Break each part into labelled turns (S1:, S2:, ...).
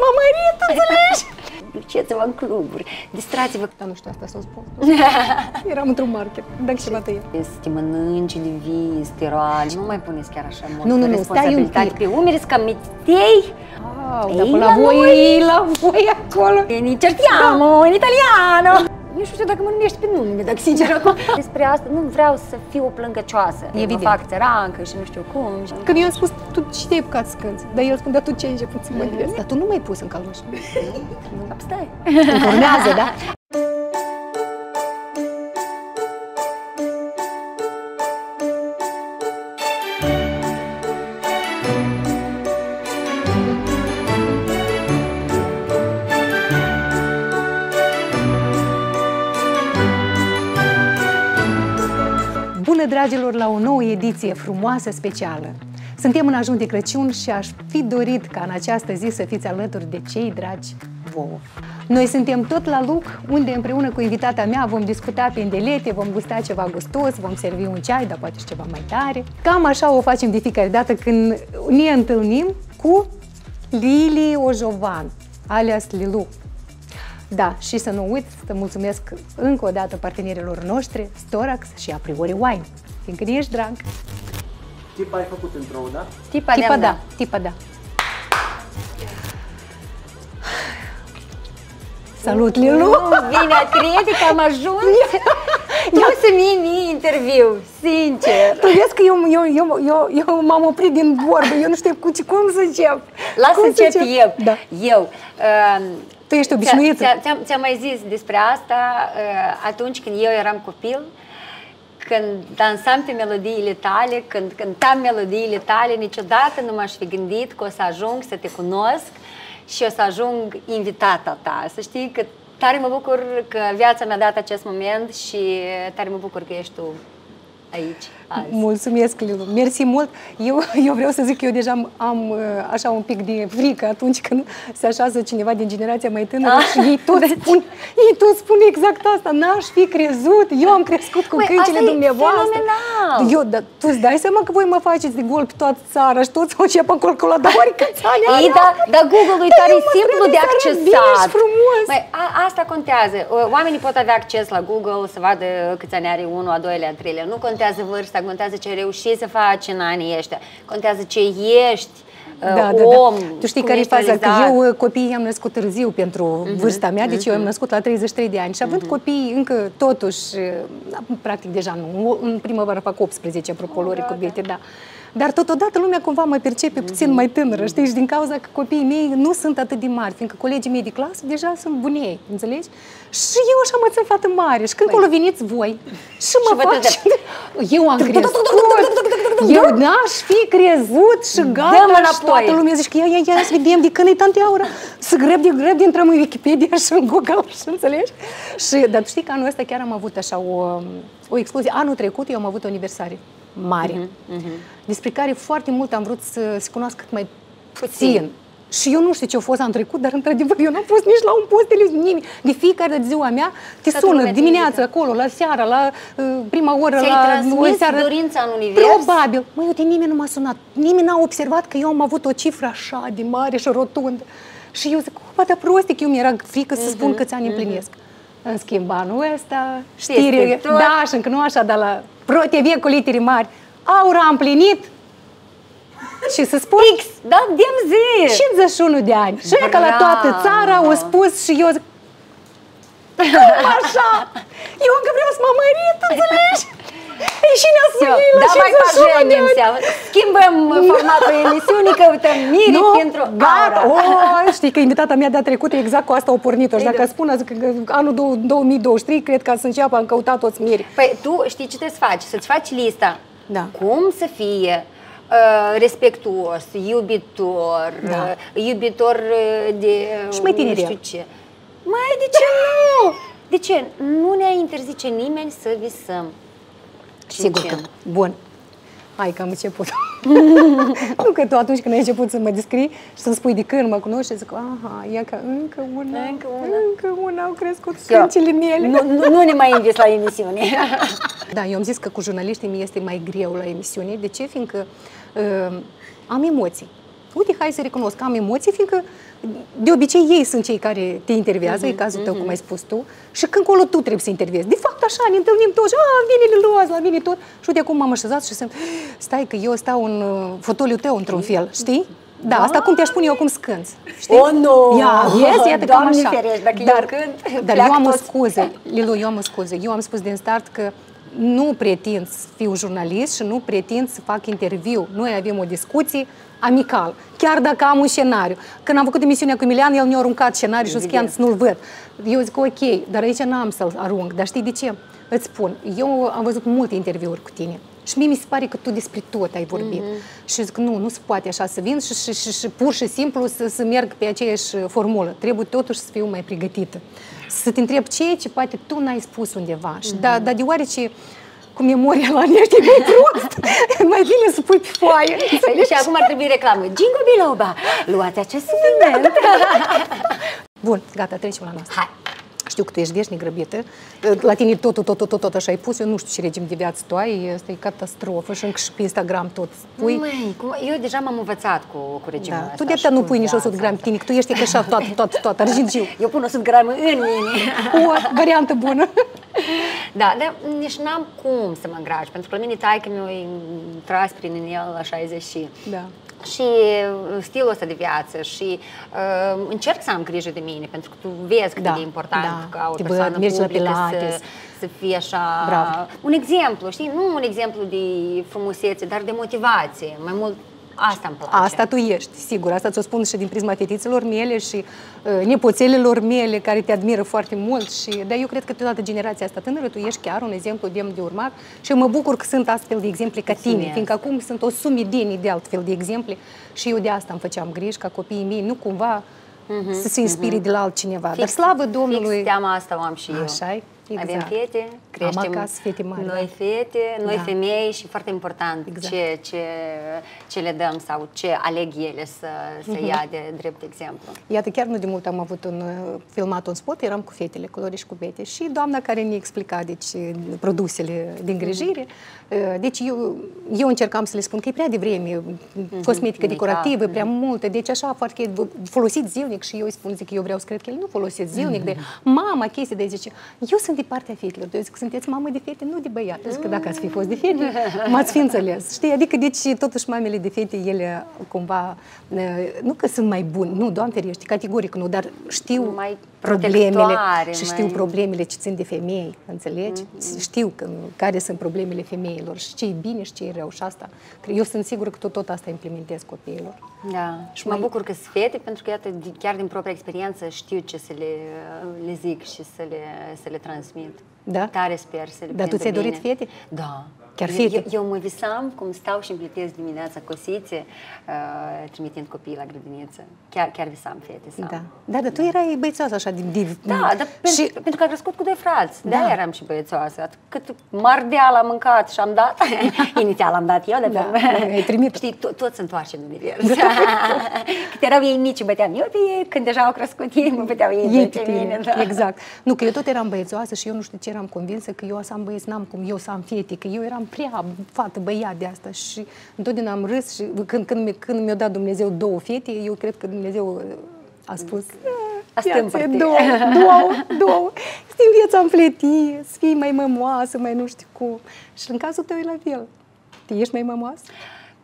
S1: m-am mărit, înțelegi?
S2: Duceți-vă în cluburi, distrați-vă.
S1: Dar nu știu asta să o spun. Eram într-un market, dacă și dată
S2: Să te mănânci livii, steroali, nu mai puneți chiar așa mult
S1: Nu, nu, nu, stai un pic.
S2: pe umeri, scamitei.
S1: Au,
S2: Ei,
S1: dar până
S2: la
S1: la voi,
S2: noi.
S1: la voi acolo.
S2: In certiamo, in italiano. Nu știu dacă mă numești pe nume, dacă sincer acum. Despre asta nu vreau să fiu o plângăcioasă.
S1: Evident.
S2: Mă fac țărancă și nu știu cum.
S1: Când eu am spus, tu și te-ai apucat să cânti, dar el spune, dar tu ce ai început să mă gândesc? Dar tu nu m-ai pus în căluș.
S2: Stai.
S1: Încă urmează, da? dragilor, la o nouă ediție frumoasă, specială. Suntem în ajun de Crăciun și aș fi dorit ca în această zi să fiți alături de cei dragi vouă. Noi suntem tot la Luc, unde împreună cu invitata mea vom discuta pe îndelete, vom gusta ceva gustos, vom servi un ceai, dar poate și ceva mai tare. Cam așa o facem de fiecare dată când ne întâlnim cu Lili Ojovan, alias Lilu. Da, și să nu uit să mulțumesc încă o dată partenerilor noștri, Storax și a priori Wine, fiindcă ne ești drag.
S3: Tip ai făcut într-o, da?
S2: Tipa,
S1: Tipa
S2: de
S1: da, tipa da. Salut, Lilu!
S2: Nu vine, crede că am ajuns? Nu să mie interviu, sincer.
S1: Tu vezi că eu, eu, eu, eu, eu m-am oprit din vorbă, eu nu știu cu ce, cum să încep.
S2: Lasă
S1: Cum
S2: încep eu.
S1: Da.
S2: Eu. Uh,
S1: Tu ești obișnuită.
S2: ți- Ți-am, ți-am mai zis despre asta uh, atunci când eu eram copil, când dansam pe melodiile tale, când cântam melodiile tale, niciodată nu m-aș fi gândit că o să ajung să te cunosc și o să ajung invitata ta. Să știi că tare mă bucur că viața mi-a dat acest moment și tare mă bucur că ești tu aici azi.
S1: Mulțumesc, Lilu. Mersi mult. Eu, eu vreau să zic că eu deja am, am uh, așa un pic de frică atunci când se așează cineva din generația mai tânără
S2: Ah,
S1: și ei toți spun, ei toți spun exact asta. N-aș fi crezut. Eu am crescut cu
S2: Măi,
S1: cântile
S2: asta e
S1: dumneavoastră.
S2: fenomenal.
S1: Eu, dar tu îți dai seama că voi mă faceți de gol pe toată țara și toți o încep acolo cu la dar oare câți ani
S2: Ei,
S1: are?
S2: da, dar Google-ul e
S1: Dar
S2: tare
S1: eu mă
S2: simplu
S1: trebuie
S2: de
S1: să arăt
S2: accesat.
S1: bine și frumos.
S2: Măi, a, asta contează. Oamenii pot avea acces la Google să vadă câți ani are unul, a doilea, a treilea. Nu contează vârsta, contează ce ai reușit să faci în anii ăștia. Contează ce ești
S1: da,
S2: uh,
S1: da,
S2: om.
S1: da. Tu știi
S2: cum
S1: care e
S2: ești
S1: faza? Că
S2: realizat.
S1: eu uh, copiii am născut târziu pentru vârsta mea, deci eu am născut la 33 de ani și având copii încă totuși, uh, practic deja nu, în primăvară fac 18, apropo, lor cu biete, da. Dar totodată lumea cumva mă percepe puțin mai tânără, știi? Și din cauza că copiii mei nu sunt atât de mari, fiindcă colegii mei de clasă deja sunt bunei, înțelegi? Și eu așa mă țin fată mare și când acolo veniți voi și mă
S2: vă
S1: fac
S2: trădem.
S1: și... Eu am crescut, eu n-aș fi crezut și gata
S2: Dăm
S1: și
S2: înapoi.
S1: toată lumea zice că ia, ia, ia, să vedem de când e tante Aura. Să greb de greb de intrăm în Wikipedia și în Google și înțelegi? Și, dar tu știi că anul ăsta chiar am avut așa o, o explozie. Anul trecut eu am avut o aniversare mare, despre care foarte mult am vrut să se cunoască cât mai puțin. Și eu nu știu ce a fost anul trecut, dar într-adevăr eu n-am fost nici la un post de nimeni. De fiecare ziua mea te
S2: Toată
S1: sună
S2: lumea te
S1: dimineața
S2: invită.
S1: acolo, la seara, la uh, prima oră,
S2: Ți-ai
S1: la
S2: transmis
S1: o seară.
S2: dorința în univers?
S1: Probabil. Măi, uite, nimeni nu m-a sunat. Nimeni n-a observat că eu am avut o cifră așa de mare și rotundă. Și eu zic, oh, dar prostic, eu mi-era frică să spun câți ani împlinesc. În schimb, anul ăsta, știri,
S2: Peste tot.
S1: da, și încă nu așa, dar la Pro TV cu literi mari, aura a împlinit și să spun
S2: X, da, dăm zi.
S1: 51 de ani. Și e ca la toată
S2: Bravo.
S1: țara au spus și eu zic, cum așa? Eu încă vreau să mă mărit, înțelegi? E și ne-a spus la
S2: Da, mai
S1: 51 de
S2: pajenim
S1: ani.
S2: seama. Schimbăm formatul emisiunii, căutăm miri
S1: Nu,
S2: pentru
S1: gata.
S2: aura.
S1: O, știi că invitata mea de-a trecut exact cu asta au pornit-o. Și dacă spun zic că anul dou- 2023, cred că să înceapă, am căutat toți miri.
S2: Păi tu știi ce trebuie să faci? Să-ți faci lista.
S1: Da.
S2: Cum să fie uh, respectuos, iubitor,
S1: Da.
S2: uh, iubitor uh, de... uh,
S1: Și mai tinerie.
S2: Nu știu ce. Mai, de ce nu? De ce? Nu ne interzice nimeni să visăm.
S1: Sigur că.
S2: Cincin.
S1: Bun. Hai că am început. nu că tu atunci când ai început să mă descrii și să-mi spui de când mă cunoști și zic, aha, ia că încă una,
S2: Încă una.
S1: încă una au crescut
S2: Eu.
S1: câncile mele.
S2: Nu, nu, nu ne mai invis la emisiune.
S1: Da, eu am zis că cu jurnaliștii mi este mai greu la emisiune. De ce? Fiindcă uh, am emoții. uite, hai să recunosc că am emoții, fiindcă de obicei ei sunt cei care te interviează, mm-hmm, e cazul tău, mm-hmm. cum ai spus tu, și când colo tu trebuie să interviezi. De fapt, așa, ne întâlnim toți, a, vine Liluaz, la vine tot. Și uite acum m-am așezat și sunt, stai că eu stau în uh, fotoliul tău într-un fel, știi? Da, asta cum te-aș spune eu cum scânți. Știi?
S2: Oh, nu!
S1: Ia, vezi, iată cam așa.
S2: Ferești, dacă
S1: dar,
S2: eu cânt,
S1: dar eu am o scuză, Lilu, eu am o scuză. Eu am spus din start că nu pretind să fiu jurnalist și nu pretind să fac interviu. Noi avem o discuție amical, chiar dacă am un scenariu. Când am făcut emisiunea cu Emilian, el mi-a aruncat scenariu și scan să nu-l văd. Eu zic, ok, dar aici n-am să-l arunc. Dar știi de ce? Îți spun, eu am văzut multe interviuri cu tine. Și mie mi se pare că tu despre tot ai vorbit. Mm-hmm. Și zic, nu, nu se poate așa să vin și, și, și, și pur și simplu să, să merg pe aceeași formulă. Trebuie totuși să fiu mai pregătită. Să te întreb ceea ce poate tu n-ai spus undeva. Mm-hmm. Dar da, deoarece cu memoria la nești mai prost, mai bine să pui pe foaie.
S2: Și acum ar trebui reclamă. Jingo Biloba, luați acest supliment.
S1: Bun, gata, trecem la noastră.
S2: Hai.
S1: Știu că tu ești veșnic grăbită. La tine tot, tot, tot, tot, tot așa ai pus. Eu nu știu ce regim de viață tu ai. Asta e catastrofă și încă și pe Instagram tot pui.
S2: Măi, cum, eu deja m-am învățat cu, cu regimul
S1: Da.
S2: ăsta.
S1: Tu de
S2: și
S1: nu
S2: cu
S1: pui nici 100
S2: viața
S1: grame
S2: asta.
S1: tine, că tu ești ca așa toată, toată, toată, argintiu.
S2: Eu pun 100 grame în mine.
S1: O variantă bună.
S2: Da, dar nici n-am cum să mă îngraci, pentru că la mine taică mi-o tras prin el la 60 și...
S1: Da.
S2: Și uh, stilul ăsta de viață și uh, încerc să am grijă de mine, pentru că tu vezi cât
S1: Da,
S2: de important
S1: da.
S2: ca o
S1: Te văd,
S2: persoană
S1: mergi la
S2: publică
S1: Pilates.
S2: să, să fie așa...
S1: Bravo.
S2: Un exemplu, știi? Nu un exemplu de frumusețe, dar de motivație. Mai mult asta îmi place.
S1: Asta tu ești, sigur. Asta ți-o spun și din prisma fetițelor mele și uh, nepoțelelor mele care te admiră foarte mult. Și, dar eu cred că toată generația asta tânără, tu ești chiar un exemplu demn de urmat și mă bucur că sunt astfel de exemple ca tine,
S2: Mulțumesc.
S1: fiindcă acum sunt o sumedenie de altfel de exemple și eu de asta îmi făceam griji ca copiii mei nu cumva să se inspire de la altcineva. Dar slavă Domnului!
S2: Fix teama asta o am și eu.
S1: Așa-i? Exact.
S2: Avem fete, creștem
S1: acasă fete mari,
S2: noi
S1: da.
S2: fete, noi
S1: Da.
S2: femei și foarte important
S1: Exact.
S2: ce, ce, ce le dăm sau ce aleg ele să, să
S1: Mhm.
S2: ia de drept exemplu.
S1: Iată, chiar nu de mult am avut un, uh, filmat un spot, eram cu fetele, cu Lori și cu Bete și doamna care ne explica deci, produsele de îngrijire. Uh, Deci eu, eu încercam să le spun că e prea devreme, cosmetică
S2: Make-up,
S1: decorativă, prea multă, deci așa foarte folosit zilnic și eu îi spun, zic, eu vreau să cred că el nu folosesc zilnic, de mama, chestii de zice, eu sunt de partea fetelor, eu zic, sunteți mamă de fete, nu de băiat. Eu zic că dacă ați fi fost de fete, m-ați fi înțeles. Știi, adică deci totuși mamele de fete, ele cumva, uh, nu că sunt mai buni, nu, doamne ferește, categoric nu, dar știu
S2: Mai
S1: problemele
S2: protectoare,
S1: și știu
S2: mai-
S1: problemele ce țin de femei, înțelegi? Știu că, care sunt problemele femeilor și ce e bine și ce e rău și asta. Eu sunt sigură că tu tot asta implementez copiilor.
S2: Da. Și mă bucur că sunt fete, pentru că, iată, di- chiar din propria experiență știu ce să le, le zic și să le, să le transmit.
S1: Da?
S2: Tare sper să le
S1: Dar tu
S2: prindă
S1: ți-ai dorit
S2: bine.
S1: fete?
S2: Da.
S1: Chiar
S2: Eu-
S1: fete?
S2: Eu, eu mă visam cum stau și împletesc dimineața cosițe, uh, trimitind copiii la grădiniță. Chiar, chiar visam fete să am.
S1: Da. Da, dar tu erai băițoasă așa, din... din
S2: Da, dar
S1: și...
S2: pentru, pentru că am crescut cu doi frați. De
S1: Da.
S2: aia eram și băiețoasă. Atât Cât mardeal am mâncat și am dat. Inițial am dat eu, de
S1: Da,
S2: pe
S1: ai trimit.
S2: Știi, tot, tot se întoarce în univers. Cât erau ei mici, băteam eu pe ei, când deja au crescut ei, mă băteau ei,
S1: ei
S2: pe
S1: pe tine,
S2: mine. Da.
S1: exact. Nu, că eu tot eram băiețoasă și eu nu știu ce eram convinsă că eu o să am băieți, n-am cum eu să am fete, că eu eram prea fată, băiat de asta și întotdeauna am râs și când, când, mi- când mi-a dat Dumnezeu două fete, eu cred că Dumnezeu uh, a spus
S2: Asta
S1: "Ia-ți
S2: împărți."
S1: două, două, două. Știi, viața împletie, să fii mai mămoasă, mai nu știu cum. Și în cazul tău e la fel. Tu ești mai mămoasă?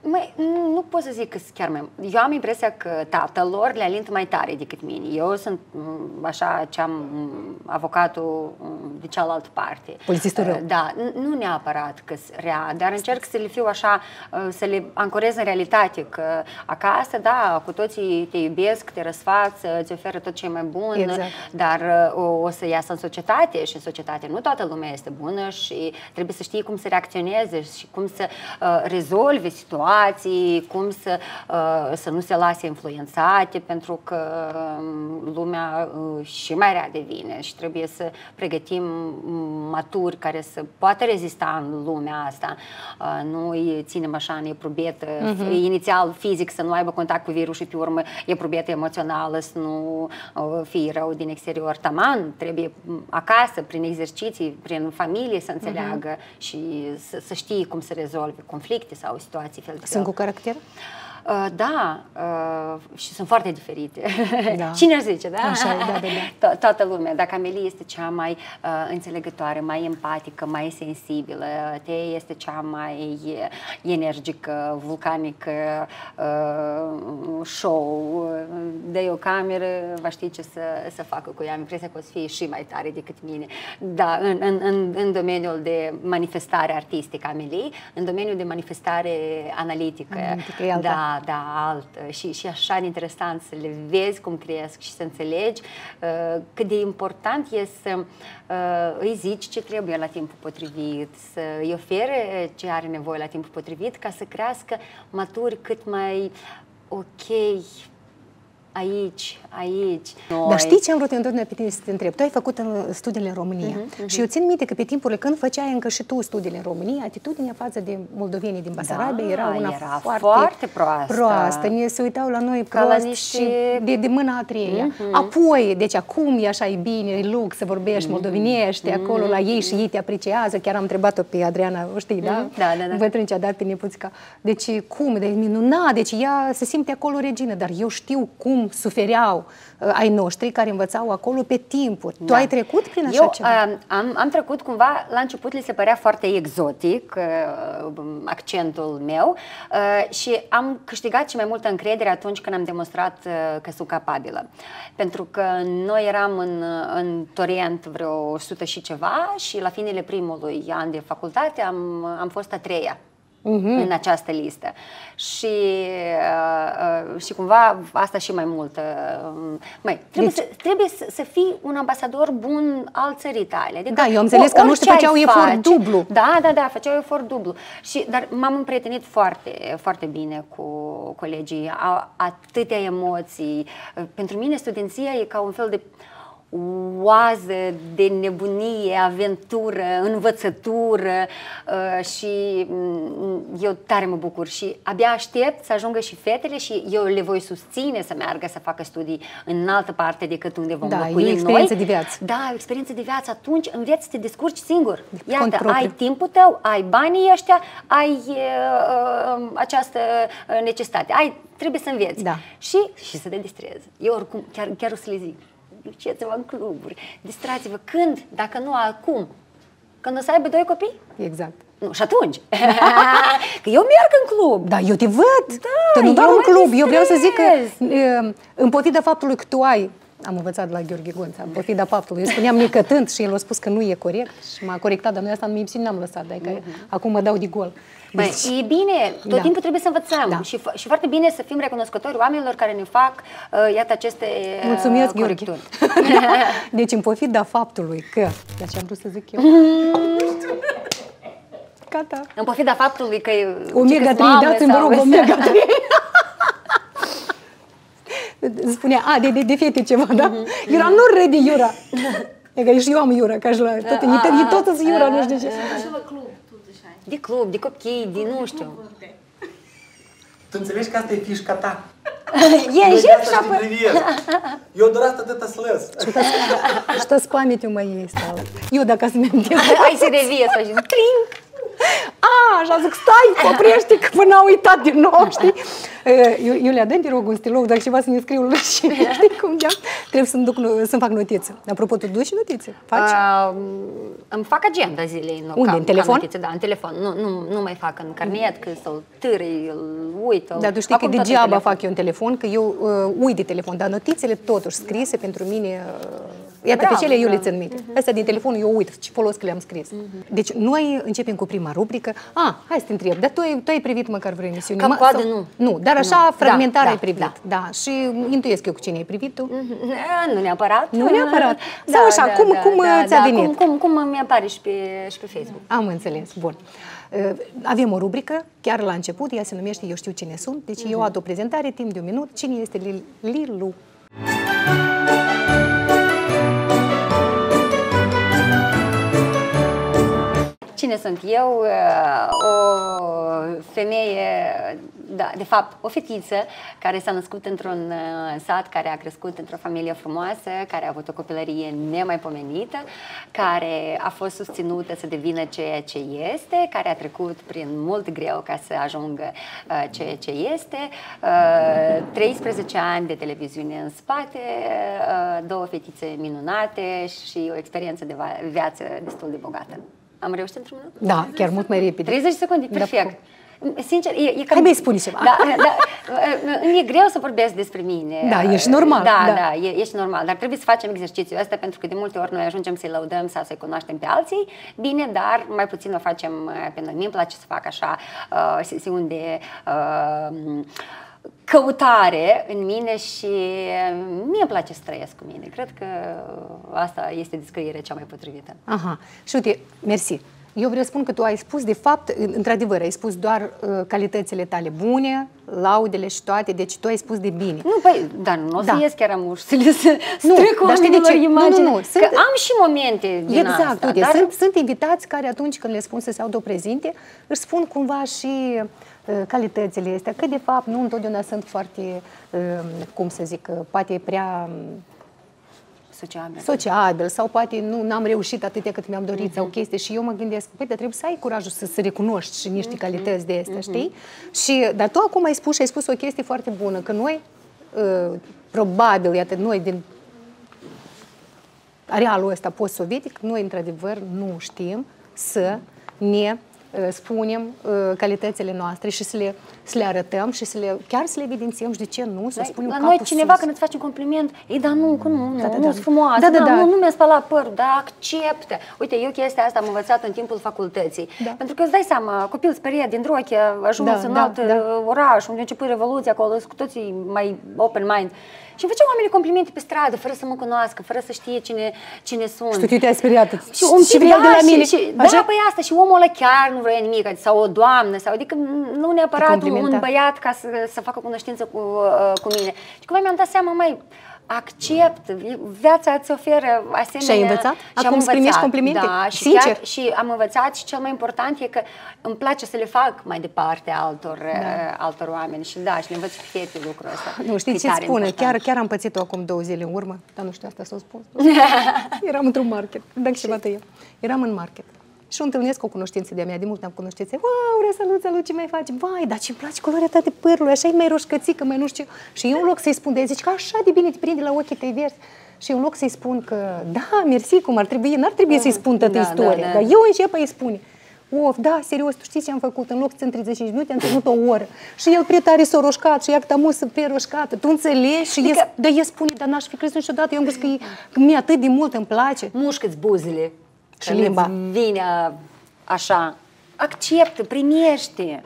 S2: Măi, nu, nu pot să zic că sunt chiar mai... Eu am impresia că tatăl lor le alintă mai tare decât mine. Eu sunt m, așa ce am m, avocatul m, de cealaltă parte.
S1: Polițistul rău.
S2: Uh, Da, n- nu neapărat că sunt rea, dar încerc să le fiu așa, uh, să le ancorez în realitate, că acasă, da, cu toții te iubesc, te răsfață, îți oferă tot ce e mai bun,
S1: Exact.
S2: dar uh, o, o să iasă în societate și în societate nu toată lumea este bună și trebuie să știi cum să reacționeze și cum să uh, rezolve situații, cum să, uh, să nu se lase influențate, pentru că um, lumea uh, și mai rea devine și trebuie să pregătim mm, maturi care să poată rezista în lumea asta. Uh, nu îi ținem așa în eprobetă, uh-huh. inițial fizic să nu aibă contact cu virusul, pe urmă eprobetă emoțională, să nu uh, fie rău din exterior. Taman trebuie m, acasă, prin exerciții, prin familie să înțeleagă uh-huh. și să, să știe cum să rezolve conflicte sau situații fel
S1: характер.
S2: Сынку.
S1: Cu caracter?
S2: Uh, da, uh, și sunt foarte diferite.
S1: Da.
S2: Cine ar zice, da?
S1: Așa e, da, da, da.
S2: To- toată lumea. Dacă Amelie este cea mai uh, înțelegătoare, mai empatică, mai sensibilă, Teia este cea mai uh, energică, vulcanică, uh, show, uh, dă o cameră, va ști ce să, să facă cu ea. Am impresia că o să fie și mai tare decât mine. Da, în, în, în, în domeniul de manifestare artistică Amelie, în domeniul de manifestare analitică,
S1: Analitică e alta.
S2: Da, da, alt. Și, și așa de interesant să le vezi cum cresc și să înțelegi uh, cât de important e să uh, îi zici ce trebuie la timpul potrivit, să îi ofere ce are nevoie la timpul potrivit ca să crească maturi cât mai ok aici, aici.
S1: Dar
S2: Noi-
S1: știi ce am vrut întotdeauna pe tine să te întreb? Tu ai făcut în studiile în România
S2: Mhm,
S1: și eu țin minte că pe timpurile când făceai încă și tu studiile în România, atitudinea față de moldovenii din Basarabia
S2: Da,
S1: era una
S2: era
S1: foarte,
S2: foarte proastă.
S1: proastă. Ne se uitau la noi
S2: Ca la
S1: prost
S2: niște-
S1: și de, de mâna a treia.
S2: Mhm.
S1: Apoi, deci acum e așa, e bine, e lux să vorbești
S2: Mhm.
S1: moldovenești acolo la ei și ei te apreciază. Chiar am întrebat-o pe Adriana, o știi, da?
S2: Da, da, da.
S1: Bătrân ce a dat pe nepuțica. Deci cum? De minunat, deci ea se simte acolo regină, dar eu știu cum sufereau uh, ai noștri care învățau acolo pe timpuri. Tu
S2: Da.
S1: ai trecut prin așa
S2: Eu
S1: ceva?
S2: uh, am, am trecut cumva, la început li se părea foarte exotic uh, accentul meu uh, și am câștigat și mai multă încredere atunci când am demonstrat uh, că sunt capabilă. Pentru că noi eram în, în Torient vreo 100 și ceva și la finele primului an de facultate am, am fost a treia.
S1: Mhm.
S2: în această listă. Și, uh, uh, și cumva asta și mai mult. Uh, mai, trebuie,
S1: Deci-
S2: să, trebuie să, să fii un ambasador bun al țării tale. Adică
S1: Da, eu am înțeles că
S2: orice
S1: noștri făceau
S2: ai
S1: efort
S2: face-
S1: dublu.
S2: Da, da, da, făceau efort dublu. Și, dar m-am împrietenit foarte, foarte bine cu colegii. Au atâtea emoții. Uh, Pentru mine studenția e ca un fel de oază de nebunie, aventură, învățătură uh, și mm, eu tare mă bucur și abia aștept să ajungă și fetele și eu le voi susține să meargă să facă studii în altă parte decât unde vom
S1: Da, e
S2: locui
S1: o
S2: noi.
S1: experiență de viață.
S2: Da, e o experiență de viață. Atunci înveți să te descurci singur.
S1: cont
S2: Iată,
S1: propriu.
S2: ai timpul tău, ai banii ăștia, ai uh, uh, această uh, necesitate. Ai, trebuie să înveți.
S1: Da.
S2: Și, și să te distrezi. Eu oricum, chiar, chiar o să le zic, duceți-vă în cluburi, distrați-vă. Când? Dacă nu acum. Când o să aibă doi copii?
S1: Exact.
S2: Nu, și atunci. că eu merg în club.
S1: Da, eu te văd.
S2: Da,
S1: tu nu doar
S2: eu
S1: un
S2: mă
S1: club. Eu vreau să zic că,
S2: distrez.
S1: uh, în pofida faptului că tu ai am învățat la Gheorghe Gonța, în pofida faptului. Eu spuneam necătând și el a spus că nu e corect și m-a corectat, dar noi asta în emisiune n-am lăsat, adică acum mă dau de gol.
S2: Băi,
S1: Deci,
S2: e bine, tot
S1: Da.
S2: timpul trebuie să învățăm
S1: Da.
S2: și, fo- și foarte bine să fim recunoscători oamenilor care ne fac, uh, iată, aceste uh,
S1: Mulțumesc, Gheorghe.
S2: corecturi.
S1: da. Deci, în pofida faptului că, de ce am vrut să zic eu, gata.
S2: În pofida faptului că e
S1: Omega 3,
S2: mamă
S1: dați-mi, vă
S2: sau-
S1: rog, omega 3. Spunea, a, de, de, de fete ceva, da?
S2: Mhm.
S1: Iura, nu râde, Iura. E că și eu am Iura, ca și la tot,
S2: Ah,
S1: e, e tot Iura, nu știu ce.
S4: Și la club, tu deja ai.
S2: De club, de copii, de nu știu.
S3: Tu înțelegi că asta e fișca ta.
S2: E
S3: Eu de
S2: jef
S3: asta
S2: și
S3: și te privesc. Eu doar asta de te slăs.
S1: Что с памятью моей стало? Eu dacă să-mi amintesc.
S2: Ai să revie să și cling.
S1: A, așa zic, stai, oprește, că până a uitat din nou, știi? Eu, Iulia, dă te rog un stilou, dacă ceva să ne scriu lui și știi cum de Trebuie să-mi, duc, no- să-mi fac notițe. Apropo, tu duci notițe? Faci?
S2: Uh, îmi fac agenda zilei. Nu,
S1: Unde,
S2: ca-
S1: în telefon?
S2: Ca notițe, da, în telefon. Nu, nu, nu mai fac în carnet, că să-l târâi, îl uit. îl-
S1: Dar tu știi
S2: Acum
S1: că
S2: tot în
S1: degeaba
S2: telefon.
S1: fac eu în telefon, că eu uh, uit de telefon, dar notițele totuși scrise pentru mine, uh, iată,
S2: Bravo,
S1: pe cele eu le
S2: bravo.
S1: țin minte. Astea din telefon eu uit ce folos că le-am scris. Deci noi începem cu prima rubrică. Ah, hai să te întreb, dar tu ai, tu ai privit măcar vreo emisiune?
S2: Cap
S1: Ma-
S2: coadă,
S1: sau-
S2: nu.
S1: Nu, dar așa
S2: Nu.
S1: fragmentar
S2: Da,
S1: ai privit.
S2: da,
S1: Da. Și intuiesc eu cu cine ai privit tu.
S2: Eh, Nu neapărat.
S1: Nu neapărat. Sau așa, cum- cum ți-a venit?
S2: Cum, cum, cum mi apare și pe, și pe Facebook.
S1: Am înțeles, bun. Uh, Avem o rubrică, chiar la început, ea se numește Eu știu cine sunt, deci eu ad o prezentare, timp de un minut, cine este Lil- Lilu.
S2: Cine sunt eu? Eh, O femeie da, de fapt, o fetiță care s-a născut într-un uh, sat, care a crescut într-o familie frumoasă, care a avut o copilărie nemaipomenită, care a fost susținută să devină ceea ce este, care a trecut prin mult greu ca să ajungă uh, ceea ce este, uh, 13 ani de televiziune în spate, uh, două fetițe minunate și o experiență de viață destul de bogată. Am reușit într-un minut?
S1: Da, chiar mult mai repede.
S2: 30 secunde,
S1: Da,
S2: perfect. Sincer, e, e cam...
S1: Hai, mai spune ceva.
S2: Da, da, îmi e greu să vorbesc despre mine.
S1: Da, ești normal,
S2: Da,
S1: da.
S2: da, e, ești normal. Dar trebuie să facem exercițiul ăsta pentru că de multe ori noi ajungem să-i lăudăm sau să-i cunoaștem pe alții. Bine, dar mai puțin o facem uh, pe noi. Mie îmi place să fac așa uh, sesiuni de... Uh, căutare în mine și mie îmi place să trăiesc cu mine. Cred că asta este descrierea cea mai potrivită.
S1: Aha. Și uite, mersi. Eu vreau să spun că tu ai spus, de fapt, într-adevăr, ai spus doar uh, calitățile tale bune, laudele și toate, deci tu ai spus de bine.
S2: Nu, păi, dar nu o să
S1: Da.
S2: ies chiar amuș să le să
S1: Nu,
S2: stric
S1: dar știi de
S2: oamenilor
S1: ce? Nu,
S2: imagine.
S1: nu, nu,
S2: Că
S1: sunt-
S2: am și momente din
S1: exact,
S2: asta,
S1: uite,
S2: dar
S1: sunt, sunt invitați care atunci când le spun să se autoprezinte, își spun cumva și uh, calitățile astea, că de fapt nu întotdeauna sunt foarte, uh, cum să zic, uh, poate prea um,
S2: sociabil.
S1: sociabil sau poate nu am reușit atât cât mi-am dorit sau chestii și eu mă gândesc, păi, dar trebuie să ai curajul să, să recunoști și niște calități de astea, știi? Și, dar tu acum ai spus și ai spus o chestie foarte bună, că noi, uh, probabil, iată, noi din arealul ăsta post-sovietic, noi, într-adevăr, nu știm să ne uh, spunem uh, calitățile noastre și să le, să le arătăm și să le, chiar să le evidențiem și de ce nu, să spunem
S2: La
S1: capul
S2: noi cineva
S1: sus.
S2: când îți face un compliment, ei, dar nu, că nu, nu,
S1: Da, da,
S2: nu
S1: da.
S2: sunt frumoasă,
S1: Da, da, da.
S2: nu, nu mi-a spălat părul, dar acceptă. Uite, eu chestia asta am învățat în timpul facultății.
S1: Da.
S2: Pentru că îți dai seama, copil speriat din droche, ajuns
S1: Da,
S2: în
S1: da,
S2: alt
S1: da.
S2: uh, oraș, unde a început revoluția, acolo sunt cu toții mai open mind. Și îmi făceau oamenii complimente pe stradă, fără să mă cunoască, fără să știe cine, cine sunt.
S1: Și tu te-ai speriat.
S2: Și un
S1: și
S2: pic,
S1: vreau de
S2: da,
S1: la mine.
S2: Și, și,
S1: Așa?
S2: da, păi asta, și omul ăla chiar nu vrea nimic, sau o doamnă, sau adică nu neapărat un,
S1: complimenta.
S2: un băiat ca să, să facă cunoștință cu, uh, cu mine. Și cumva mi-am dat seama, mai accept, viața îți oferă asemenea...
S1: Și ai învățat?
S2: Și
S1: Acum
S2: am
S1: îți primești
S2: învățat,
S1: complimente?
S2: Da, și,
S1: Sincer?
S2: chiar, și am învățat și cel mai important e că îmi place să le fac mai departe altor, da. altor oameni. Și da, și le învăț pe fete lucrul ăsta.
S1: Nu, știi
S2: E
S1: ce
S2: tare
S1: spune?
S2: important.
S1: Chiar, chiar am pățit-o acum două zile în urmă, dar nu știu asta s-a spus. Eram într-un market, dacă ceva tăie. Eram în market. Și o întâlnesc o cunoștință de-a mea, de mult am cunoștințe. Wow, re, salut, salut, ce mai faci? Vai, dar ce-mi place culoarea ta de părului, așa e mai roșcățică, mai nu știu. Și eu în loc să-i spun de ea, zici că așa de bine te prinde la ochii tăi verzi. Și eu în loc să-i spun că, da, mersi, cum ar trebui, n-ar trebui să-i spun toată
S2: Da, da,
S1: istoria.
S2: da.
S1: Dar eu încep îi spune. Of, da, serios, tu știi ce am făcut? În loc să țin 35 minute, am ținut o oră. Și el prea tare s-a roșcat și ea că să prea roșcată. Tu înțelegi? Și
S2: Adică-
S1: el, dar el spune, dar n-aș fi crezut niciodată. Eu am gândit că, e, că mie atât de mult îmi place.
S2: mușcă-ți buzele.
S1: Și
S2: când
S1: limba.
S2: îți vine așa. Acceptă, primește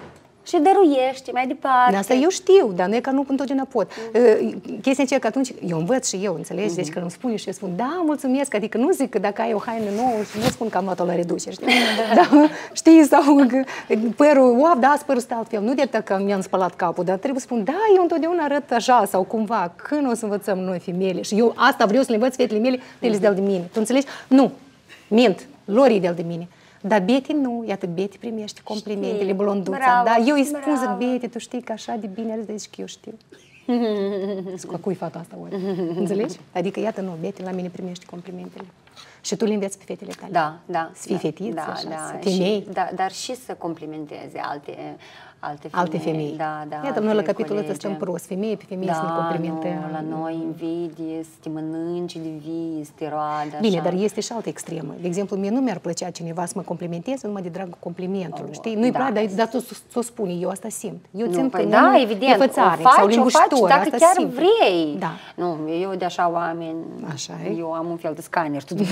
S2: și dăruiește mai departe.
S1: De asta eu știu, dar nu e că nu întotdeauna pot. Uh, Chestia aceea că atunci, eu învăț și eu, înțelegi? Deci când îmi spune și eu spun, da, mulțumesc, adică nu zic că dacă ai o haină nouă și nu spun că am luat-o la reducere, știi? Da, știi, sau că părul, uaf, da, părul stă altfel, nu de atât că mi-am spălat capul, dar trebuie să spun, da, eu întotdeauna arăt așa sau cumva, când o să învățăm noi femeile și eu asta vreau să le învăț fetele mele, ele de de mine. Tu înțelegi? Nu, mint, lor e de mine. Dar Beti nu, iată, Beti primește complimentele,
S2: Știi.
S1: blonduța.
S2: Bravo,
S1: da, eu îi spun, zic,
S2: bravo.
S1: Beti, tu știi că așa de bine arăți, zici că eu știu. Zic, cu cui fata asta ori? Înțelegi? Adică, iată, nu, Beti la mine primește complimentele. Și tu le înveți pe fetele tale.
S2: Da, da.
S1: Să fii
S2: da,
S1: fetiță,
S2: da,
S1: așa,
S2: da,
S1: să femei.
S2: Și, da, dar și să complimenteze alte, alte femei.
S1: Alte femei.
S2: Da, da,
S1: Iată, noi la
S2: alte
S1: capitolul ăsta
S2: colege.
S1: stăm prost. Femeie pe femeie
S2: da,
S1: să ne complimentăm.
S2: Nu, la noi invidie, să te mănânci de vii, să te roade,
S1: Bine,
S2: așa.
S1: dar este și altă extremă. De exemplu, mie nu mi-ar plăcea cineva să mă complimenteze numai de dragul complimentului,
S2: Oh,
S1: știi? Nu-i
S2: da.
S1: da. dar, dar tu o spune, eu asta simt. Eu
S2: Nu,
S1: țin
S2: păi
S1: că
S2: da,
S1: nu
S2: evident,
S1: e fățare
S2: o faci,
S1: sau
S2: o faci
S1: linguștor,
S2: dacă
S1: asta
S2: chiar
S1: simt.
S2: vrei.
S1: Da.
S2: Nu, eu de așa oameni,
S1: Așa e.
S2: eu am un fel de scanner.
S1: Și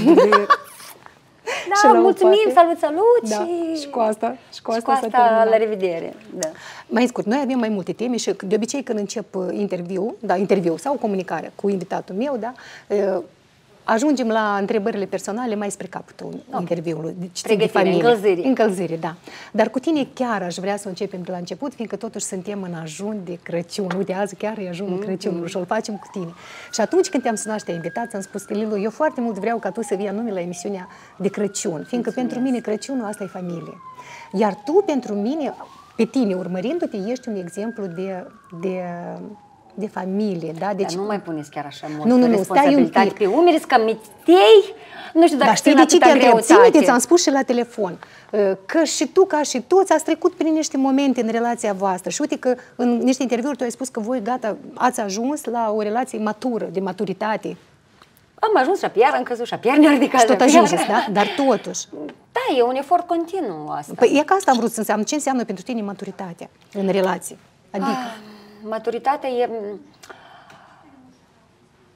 S2: da,
S1: la o
S2: mulțumim,
S1: parte.
S2: salut, salut
S1: Da,
S2: și...
S1: și cu asta, și cu
S2: și
S1: asta
S2: cu
S1: s-a
S2: asta
S1: terminat.
S2: la revedere. Da.
S1: Mai scurt, noi avem mai multe teme și de obicei când încep uh, interviu, da, interviu sau comunicare cu invitatul meu, da, uh, ajungem la întrebările personale mai spre capătul okay. interviului. Deci țin de
S2: Pregătire,
S1: familie.
S2: încălzire.
S1: Încălzire, da. Dar cu tine chiar aș vrea să începem de la început, fiindcă totuși suntem în ajun de Crăciun. Uite, azi chiar e ajunul
S2: Mm-hmm.
S1: Crăciunului și o facem cu tine. Și atunci când te-am sunat și te-ai invitat, am spus că, Lilu, eu foarte mult vreau ca tu să vii anume la emisiunea de Crăciun, fiindcă pentru mine Crăciunul asta e familie. Iar tu pentru mine pe tine, urmărindu-te, ești un exemplu de, de, de familie, da?
S2: Deci, Dar nu mai puneți chiar așa mult
S1: nu, nu, nu, stai un pic.
S2: pe umeri, că mitei, nu știu dacă
S1: Dar știi de ce te întreb? Ține-te, ți-am spus și la telefon, uh, că și tu, ca și toți, ați trecut prin niște momente în relația voastră. Și uite că în niște interviuri tu ai spus că voi, gata, ați ajuns la o relație matură, de maturitate.
S2: Am ajuns și iar am căzut și iar ne-a ridicat
S1: Și tot ajungeți, da? Dar totuși.
S2: Da, e un efort continuu asta.
S1: Păi e ca asta am vrut să înseamnă. Ce înseamnă pentru tine maturitatea în relație? Adică... Ah,
S2: maturitatea e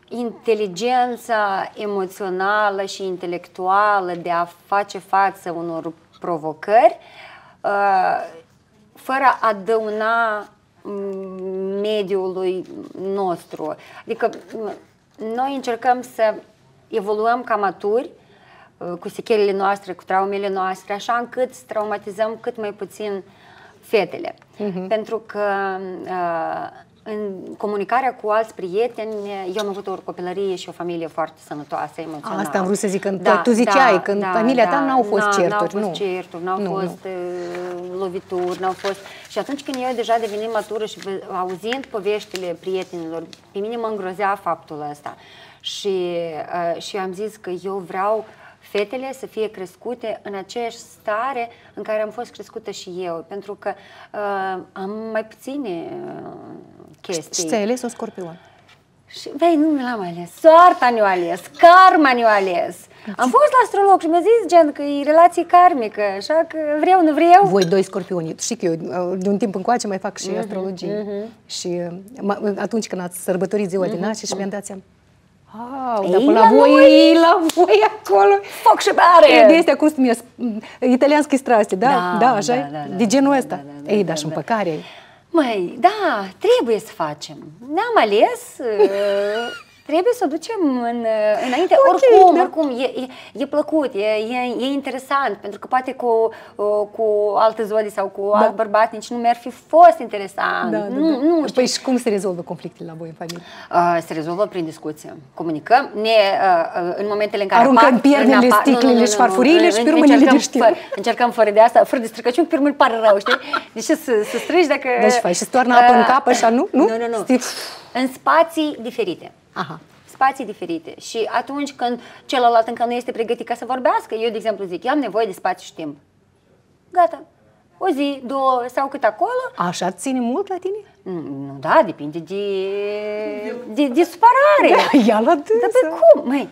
S2: inteligența emoțională și intelectuală de a face față unor provocări uh, fără a dăuna mediului nostru. Adică noi încercăm să evoluăm ca maturi uh, cu sechelele noastre, cu traumele noastre, așa încât să traumatizăm cât mai puțin fetele. Uh-huh. Pentru că uh, în comunicarea cu alți prieteni, eu am avut o copilărie și o familie foarte sănătoasă emoțională.
S1: Asta am vrut să zic, când da, tu ziceai, da, când da, familia da, ta n-au fost
S2: da,
S1: certuri.
S2: N-au fost nu. certuri, n-au nu, fost nu. Uh, lovituri, n-au fost... Și atunci când eu deja devenim matură și auzind poveștile prietenilor, pe mine mă îngrozea faptul ăsta. Și, uh, și am zis că eu vreau fetele să fie crescute în aceeași stare în care am fost crescută și eu, pentru că uh, am mai puține uh, chestii.
S1: Și ți-ai ales un scorpion.
S2: Și, vei, nu l-am ales. Soarta ne-o ales, karma ne-o ales. Am fost la astrolog și mi-a zis, gen, că e relație karmică, așa că vreau, nu vreau.
S1: Voi doi scorpioni. Știi că eu de un timp încoace mai fac și mm-hmm, astrologie. Mm-hmm. Și atunci când ați sărbătorit ziua mm-hmm. de naștere și mi-am dat seama, Wow, dar până la voi, noi. la voi acolo.
S2: Foc și bere!
S1: De astea cum se italianski straste, da? Da, da așa da, da, da, De genul ăsta. Da, da, da, Ei, da, da, și da. împăcare.
S2: Măi, da, trebuie să facem. Ne-am ales uh, trebuie să o ducem în, înainte. Okay, oricum, da. oricum, e, e, e plăcut, e, e, e interesant, pentru că poate cu, cu altă zodie sau cu da. alt bărbat nici nu mi-ar fi fost interesant. Da, da, nu, da. nu știu.
S1: Păi și cum se rezolvă conflictele la voi în familie?
S2: Uh, se rezolvă prin discuție. Comunicăm. Ne, uh, în momentele în care
S1: Aruncăm apar, piernele, sticlele și farfurile și pe urmă ne
S2: fă, Încercăm fără de asta, fără de stricăciuni, pe urmă pare rău, știi? Deci să, să strigi dacă...
S1: Deci faci și toarnă apă uh, în cap așa, nu?
S2: Nu, nu, nu. nu. În spații diferite. Aha. Spații diferite. Și atunci când celălalt încă nu este pregătit ca să vorbească, eu, de exemplu, zic, eu am nevoie de spațiu și timp. Gata. O zi, două sau cât acolo.
S1: Așa ține mult la tine?
S2: Nu, da, depinde de, de, de supărare.
S1: Da, ia la dânsă.
S2: Dar pe cum? Măi,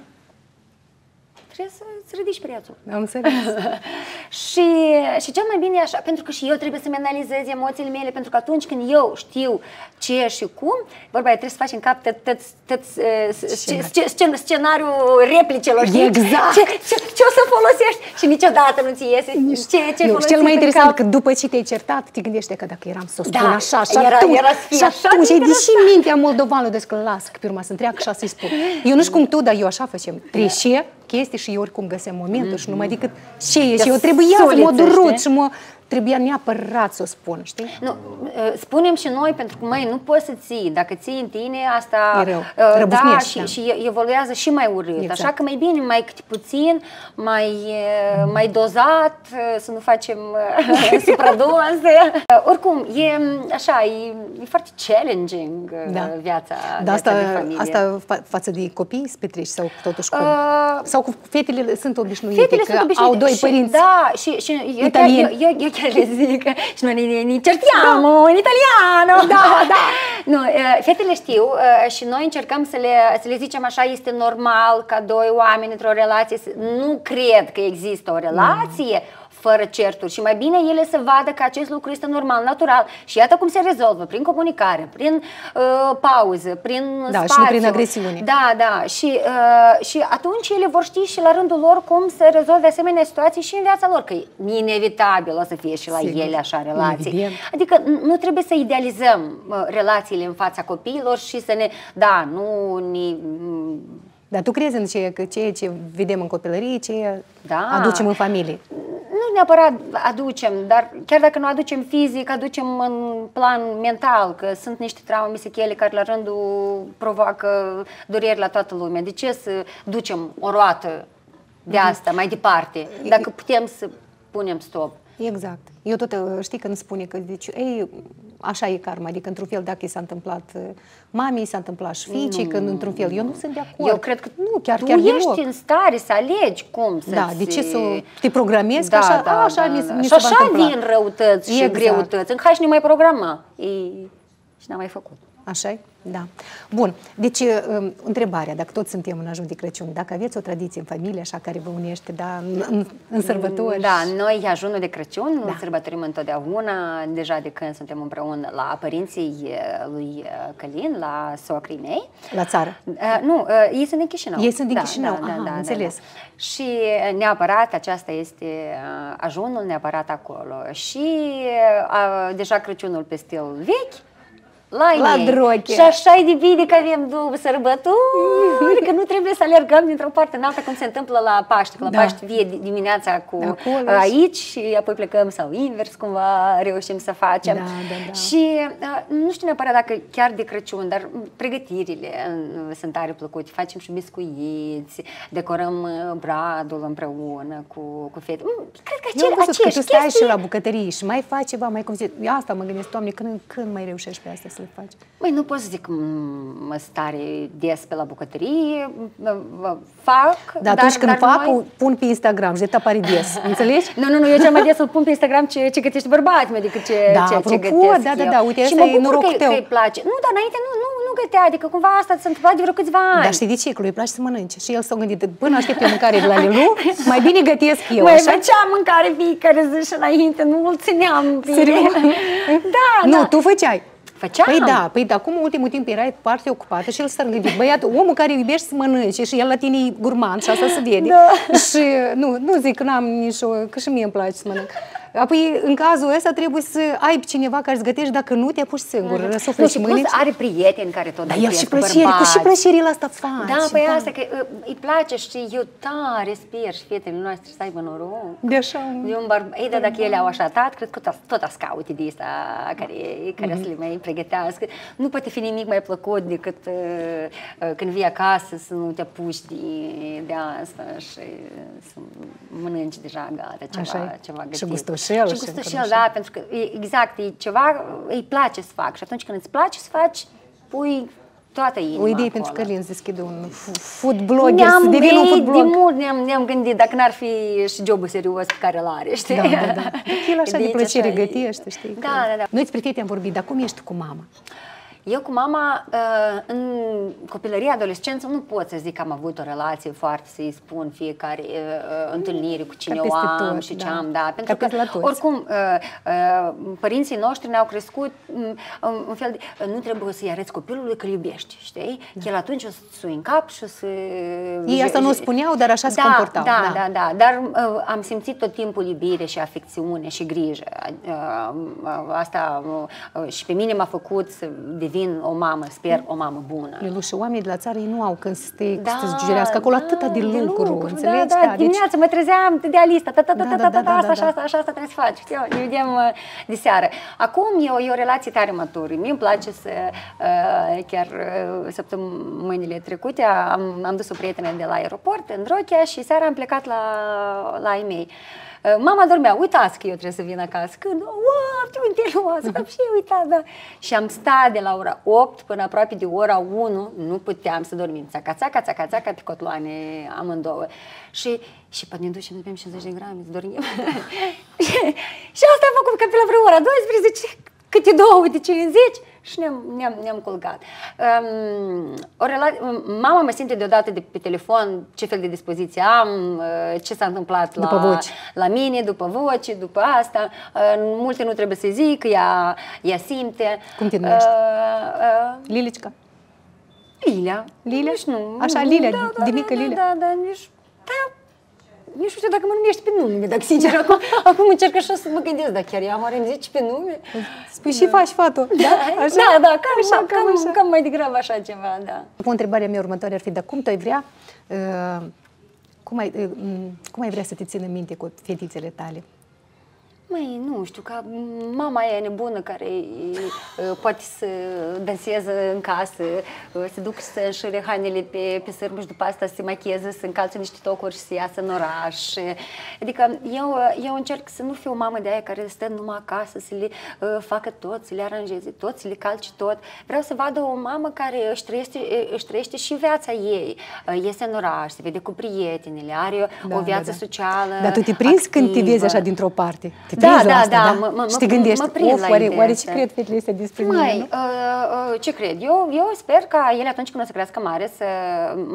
S2: trebuie să-ți ridici prețul.
S1: Am înțeles.
S2: și, și cel mai bine e așa, pentru că și eu trebuie să-mi analizez emoțiile mele, pentru că atunci când eu știu ce și cum, vorba e, trebuie să faci în cap tot scenariul replicelor, știi?
S1: Exact.
S2: Ce, ce, ce o să folosești și niciodată nu ți iese ce, ce
S1: nu, cel mai interesant că după ce te-ai certat, te gândește că dacă eram să o spun da, așa, și era, atunci, era și atunci, ai deși mintea moldovană de că las, că pe urma să întreagă și să-i spun. Eu nu știu cum tu, dar eu așa facem. Treșe, chestii și eu oricum găsem momentul mm-hmm. și numai decât ce e. Și eu trebuia să mă durut și mă trebuia neapărat să o spun, știi?
S2: Nu, uh, spunem și noi, pentru că, măi, nu poți să ții. Dacă ții în tine, asta...
S1: E rău. Uh,
S2: da, și, da. și evoluează și mai urât. Exact. Așa că mai bine, mai cât puțin, mai, uh, mai dozat, să nu facem supradoze. Oricum, e așa, e, e foarte challenging da. viața,
S1: da, asta,
S2: viața de familie.
S1: Asta fa- față de copii se petreci sau totuși cum? Uh, sau cu fetele sunt obișnuite, fetele că sunt obișnuite. au doi
S2: și,
S1: părinți
S2: Da, și, și eu, eu, eu, eu chiar le zic și noi ne, ne certiamo da. în italiano.
S1: Da, da.
S2: nu, fetele știu și noi încercăm să le, să le zicem așa, este normal ca doi oameni într-o relație. Nu cred că există o relație. Mm fără certuri și mai bine ele să vadă că acest lucru este normal, natural și iată cum se rezolvă, prin comunicare, prin uh, pauză, prin
S1: da,
S2: spațiu.
S1: și prin agresiune.
S2: Da, da, și, uh, și atunci ele vor ști și la rândul lor cum să rezolve asemenea situații și în viața lor, că e inevitabil o să fie și la Sigur. ele așa relații. Evident. Adică nu trebuie să idealizăm uh, relațiile în fața copiilor și să ne, da, nu ne
S1: dar tu crezi în ceea, că ceea ce vedem în copilărie, ce da. aducem în familie?
S2: Nu neapărat aducem, dar chiar dacă nu aducem fizic, aducem în plan mental, că sunt niște traume sechele care la rândul provoacă dureri la toată lumea. De ce să ducem o roată de mhm. asta mai departe, dacă putem să punem stop?
S1: Exact. Eu tot uh, știi când spune că zici, ei, așa e karma, adică într-un fel dacă i s-a întâmplat uh, mamei, s-a întâmplat și fiicii, când într-un fel, eu nu sunt de acord.
S2: Eu cred că
S1: nu, chiar,
S2: tu
S1: chiar
S2: ești
S1: deloc.
S2: în stare să alegi cum să
S1: Da, de ce să te programezi că așa- a, așa mi se- mi
S2: Și
S1: se va
S2: așa
S1: întâmpla.
S2: vin răutăți și
S1: Exact.
S2: greutăți. Încă hai și ne mai programa. E... Și n-am mai făcut.
S1: Așa -i? Da. Bun. Deci, um, întrebarea, dacă toți suntem în ajun de Crăciun, dacă aveți o tradiție în familie, așa, care vă unește, da, în, în, în sărbători?
S2: Da, noi ajunul de Crăciun
S1: Da.
S2: îl sărbătorim întotdeauna, deja de când suntem împreună la părinții eh, lui eh, Călin, la socrii mei.
S1: La țară.
S2: Uh, nu, uh, ei sunt din Chișinău.
S1: Ei sunt din
S2: da,
S1: Chișinău,
S2: da, da,
S1: aha,
S2: da, da,
S1: înțeles.
S2: Da. Și uh, neapărat aceasta este uh, ajunul neapărat acolo. Și uh, deja Crăciunul pe stil vechi, la,
S1: La
S2: ei.
S1: droche.
S2: Și așa e de bine că avem două sărbători, că nu trebuie să alergăm dintr-o parte în alta, cum se întâmplă la Paște. Că la
S1: Da.
S2: Paște vie di- dimineața cu
S1: Acolo
S2: uh,
S1: și-
S2: aici și apoi plecăm sau invers, cumva reușim să facem.
S1: Da, da, da.
S2: Și uh, nu știu neapărat dacă chiar de Crăciun, dar mm, pregătirile uh, sunt tare plăcute. Facem și biscuiți, decorăm uh, bradul împreună cu, cu fete. Mm, Cred că
S1: Eu am
S2: acele,
S1: văzut că tu
S2: aceeași
S1: stai
S2: chestii...
S1: și la bucătărie și mai faci ceva, mai cum zic, eu asta mă gândesc, Doamne, când, când mai reușești pe asta să le faci?
S2: Măi, nu pot să zic că m- mă stare des pe la bucătărie, mă- mă fac,
S1: Dar atunci când fac,
S2: numai-
S1: o pun pe Instagram și de tapare des, înțelegi?
S2: Nu, nu, nu, eu cel mai des îl pun pe Instagram ce, ce gătești bărbați mei decât ce,
S1: Da,
S2: ce, ce
S1: apropo,
S2: gătesc
S1: da, da,
S2: eu.
S1: da, uite,
S2: și
S1: ăsta
S2: mă
S1: e
S2: bucur
S1: norocul
S2: că,
S1: tău.
S2: că îi place. Nu, dar înainte nu, nu, nu gătea, adică cumva asta s-a întâmplat de vreo câțiva ani.
S1: Dar știi de ce? Că lui îi place să mănânce. Și el s-a gândit, până aștept eu mâncare de la Lelu, mai bine gătesc eu,
S2: Mai
S1: așa?
S2: făceam mâncare fiecare zi și înainte, nu îl țineam bine.
S1: Serios?
S2: Da,
S1: Nu,
S2: da.
S1: tu făceai.
S2: Făceam.
S1: Păi da, păi da, acum ultimul timp erai foarte ocupată și el s-a gândit, băiatul, omul care iubește să mănânce și el la tine e gurmand și asta se vede.
S2: Da.
S1: Și nu, nu zic că n-am nicio, că și mie îmi place să mănânc. Apoi, în cazul ăsta, trebuie să ai pe cineva care îți gătești, dacă nu, te apuci singur,
S2: Nu,
S1: răsufli
S2: și
S1: și
S2: plus
S1: mănânci.
S2: are prieteni care tot
S1: Dar el și
S2: gătesc,
S1: plăcere, cu și
S2: bărbați.
S1: plăcerile asta faci.
S2: Da, păi asta, că uh, îi place și eu tare sper și fetele noastre să aibă noroc.
S1: De așa.
S2: De un bar... Ei, dar dacă ele au așa tat, cred că tot, tot a caute de asta care, care
S1: Mhm.
S2: să le mai pregătească. Nu poate fi nimic mai plăcut decât uh, uh, când vii acasă să nu te apuci de, de asta și să mănânci deja gata ceva,
S1: Așa e.
S2: ceva
S1: Și
S2: gătit.
S1: gustoșel
S2: Și
S1: și
S2: gustoșel,
S1: încă
S2: da, pentru că e- exact, e ceva, îi place să fac și atunci când îți place să faci, pui toată inima
S1: O idee
S2: acolo.
S1: pentru Călin să deschidă un f- food blogger, să
S2: Ne-am
S1: devină un food
S2: de
S1: blog.
S2: mult ne-am, ne-am gândit dacă n-ar fi și jobul serios pe care îl are, știi?
S1: Da, da, da. Dacă el așa de
S2: Deci,
S1: plăcere
S2: așa e.
S1: gătește, știi?
S2: Da,
S1: că-
S2: da, da.
S1: Noi despre tine am vorbit, dar cum ești cu mama?
S2: Eu cu mama, uh, în copilărie, adolescență, nu pot să zic că am avut o relație foarte, să-i spun fiecare uh, uh, întâlnire cu cine o
S1: peste
S2: am
S1: tot,
S2: și
S1: da.
S2: ce am, da. Pentru
S1: Ca
S2: că,
S1: peste la toți.
S2: oricum, uh, uh, părinții noștri ne-au crescut um, um, un fel de, uh, nu trebuie să-i arăți copilului că îl iubești, știi? Da. El atunci o să sui în cap și o să...
S1: Ei asta nu o spuneau, dar așa se
S2: da,
S1: comportau,
S2: Da,
S1: da.
S2: da, da, dar uh, am simțit tot timpul iubire și afecțiune și grijă. Uh, uh, asta uh, și pe mine m-a făcut să devin o mamă, sper, o mamă bună.
S1: Lelu, și oamenii de la țară ei nu au când să te, da, să jugerească acolo atâta de lucru, înțelegi?
S2: Da, da,
S1: deci-
S2: dimineața mă trezeam de lista, ta, ta, ta,
S1: Da,
S2: ta,
S1: da,
S2: ta,
S1: da,
S2: ta,
S1: da,
S2: asta,
S1: da,
S2: și
S1: da.
S2: asta, și asta trebuie să faci. Știu, ne vedem uh, de seară. Acum e o, e o relație tare matură. Mie îmi place să, uh, chiar uh, săptămânile trecute, am, am dus o prietenă de la aeroport în Rochia și seara am plecat la, la ai mei. Uh, Mama dormea, uitați că eu trebuie să vin acasă. Când, wow, ce inteluoasă, dar și eu uitat, da. Și am stat de la ora 8 până aproape de ora 1, nu puteam să dormim. Țaca, țaca, țaca, țaca, pe cotloane amândouă. Și, și poate ne ducem, ne bem 50 de grame, să dormim. și asta am făcut, că pe la vreo ora 12, câte două de 50 și ne-am, ne-am, ne-am culcat. Um, o rela- mama mă simte deodată de pe telefon ce fel de dispoziție am, uh, ce s-a întâmplat
S1: După
S2: la,
S1: voci.
S2: la mine, după voce, după asta. Uh, multe nu trebuie să zic, ea, ea simte.
S1: Cum te numești?
S2: Uh, uh,
S1: Lilicica.
S2: Lilia.
S1: Lilia?
S2: Nici nu.
S1: Așa,
S2: nu,
S1: Lilia,
S2: da,
S1: de
S2: da,
S1: mică
S2: da,
S1: Lilia.
S2: Da, da, nici, da, nici nu știu dacă mă numești pe nume, dacă sincer, acum, acum încerc așa să mă gândesc, dar chiar ea oare îmi zice pe nume?
S1: Spui și faci fatul, da? Așa?
S2: da, da, cam,
S1: Așa,
S2: cam,
S1: cam
S2: cam,
S1: așa.
S2: cam mai degrabă așa ceva, da.
S1: O întrebare mea următoare ar fi, dar cum tu ai vrea, uh, cum ai, uh, m, cum ai vrea să te țină minte cu fetițele tale?
S2: Mai, nu știu, ca mama e nebună care uh, poate să danseze în casă, uh, se duc să înșire hainele pe, pe sârmă și după asta să se machieze, să încalțe niște tocuri și să iasă în oraș. Adică eu, eu încerc să nu fiu o mamă de aia care stă numai acasă, să le uh, facă tot, să le aranjeze tot, să le calce tot. Vreau să vadă o mamă care își trăiește, își trăiește și viața ei. Uh, iese în oraș, se vede cu prietenele, are da, o viață
S1: da, da.
S2: socială
S1: Dar tu te prinzi când te vezi așa dintr-o parte. Te
S2: Da,
S1: prinzi la
S2: da,
S1: asta,
S2: da,
S1: da?
S2: mă- mă-
S1: și te
S2: mă-
S1: gândești,
S2: mă prind
S1: of,
S2: la
S1: oare,
S2: ideea
S1: oare ce
S2: asta.
S1: cred fetele astea despre mine,
S2: Mai,
S1: nu?
S2: uh, uh, ce cred? Eu, eu sper ca ele atunci când o să crească mare, să,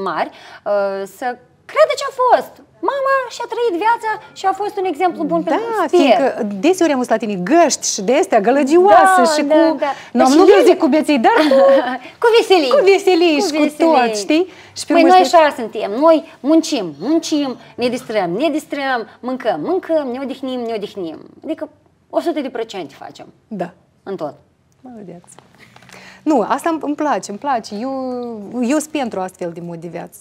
S2: mari, uh, să creadă ce a fost. Mama și-a trăit viața și a fost un exemplu bun pentru
S1: Da,
S2: sper.
S1: fiindcă deseori am văzut la tine găști și de astea gălăgioase
S2: Da,
S1: și
S2: da,
S1: cu...
S2: da.
S1: Nu,
S2: Dar
S1: am
S2: și
S1: nu vreau
S2: ele-
S1: să zic cu beței, dar cu,
S2: cu veselii.
S1: cu veselii și cu tot, știi? Și pe
S2: păi
S1: urmă
S2: noi
S1: este-
S2: așa suntem. Noi muncim, muncim, ne distrăm, ne distrăm, mâncăm, mâncăm, ne odihnim, ne odihnim. Adică 100 de procente facem
S1: Da.
S2: în tot.
S1: Mă vedeți. Nu, asta îmi- îmi place, îmi place. Eu, eu sunt pentru astfel de mod de viață.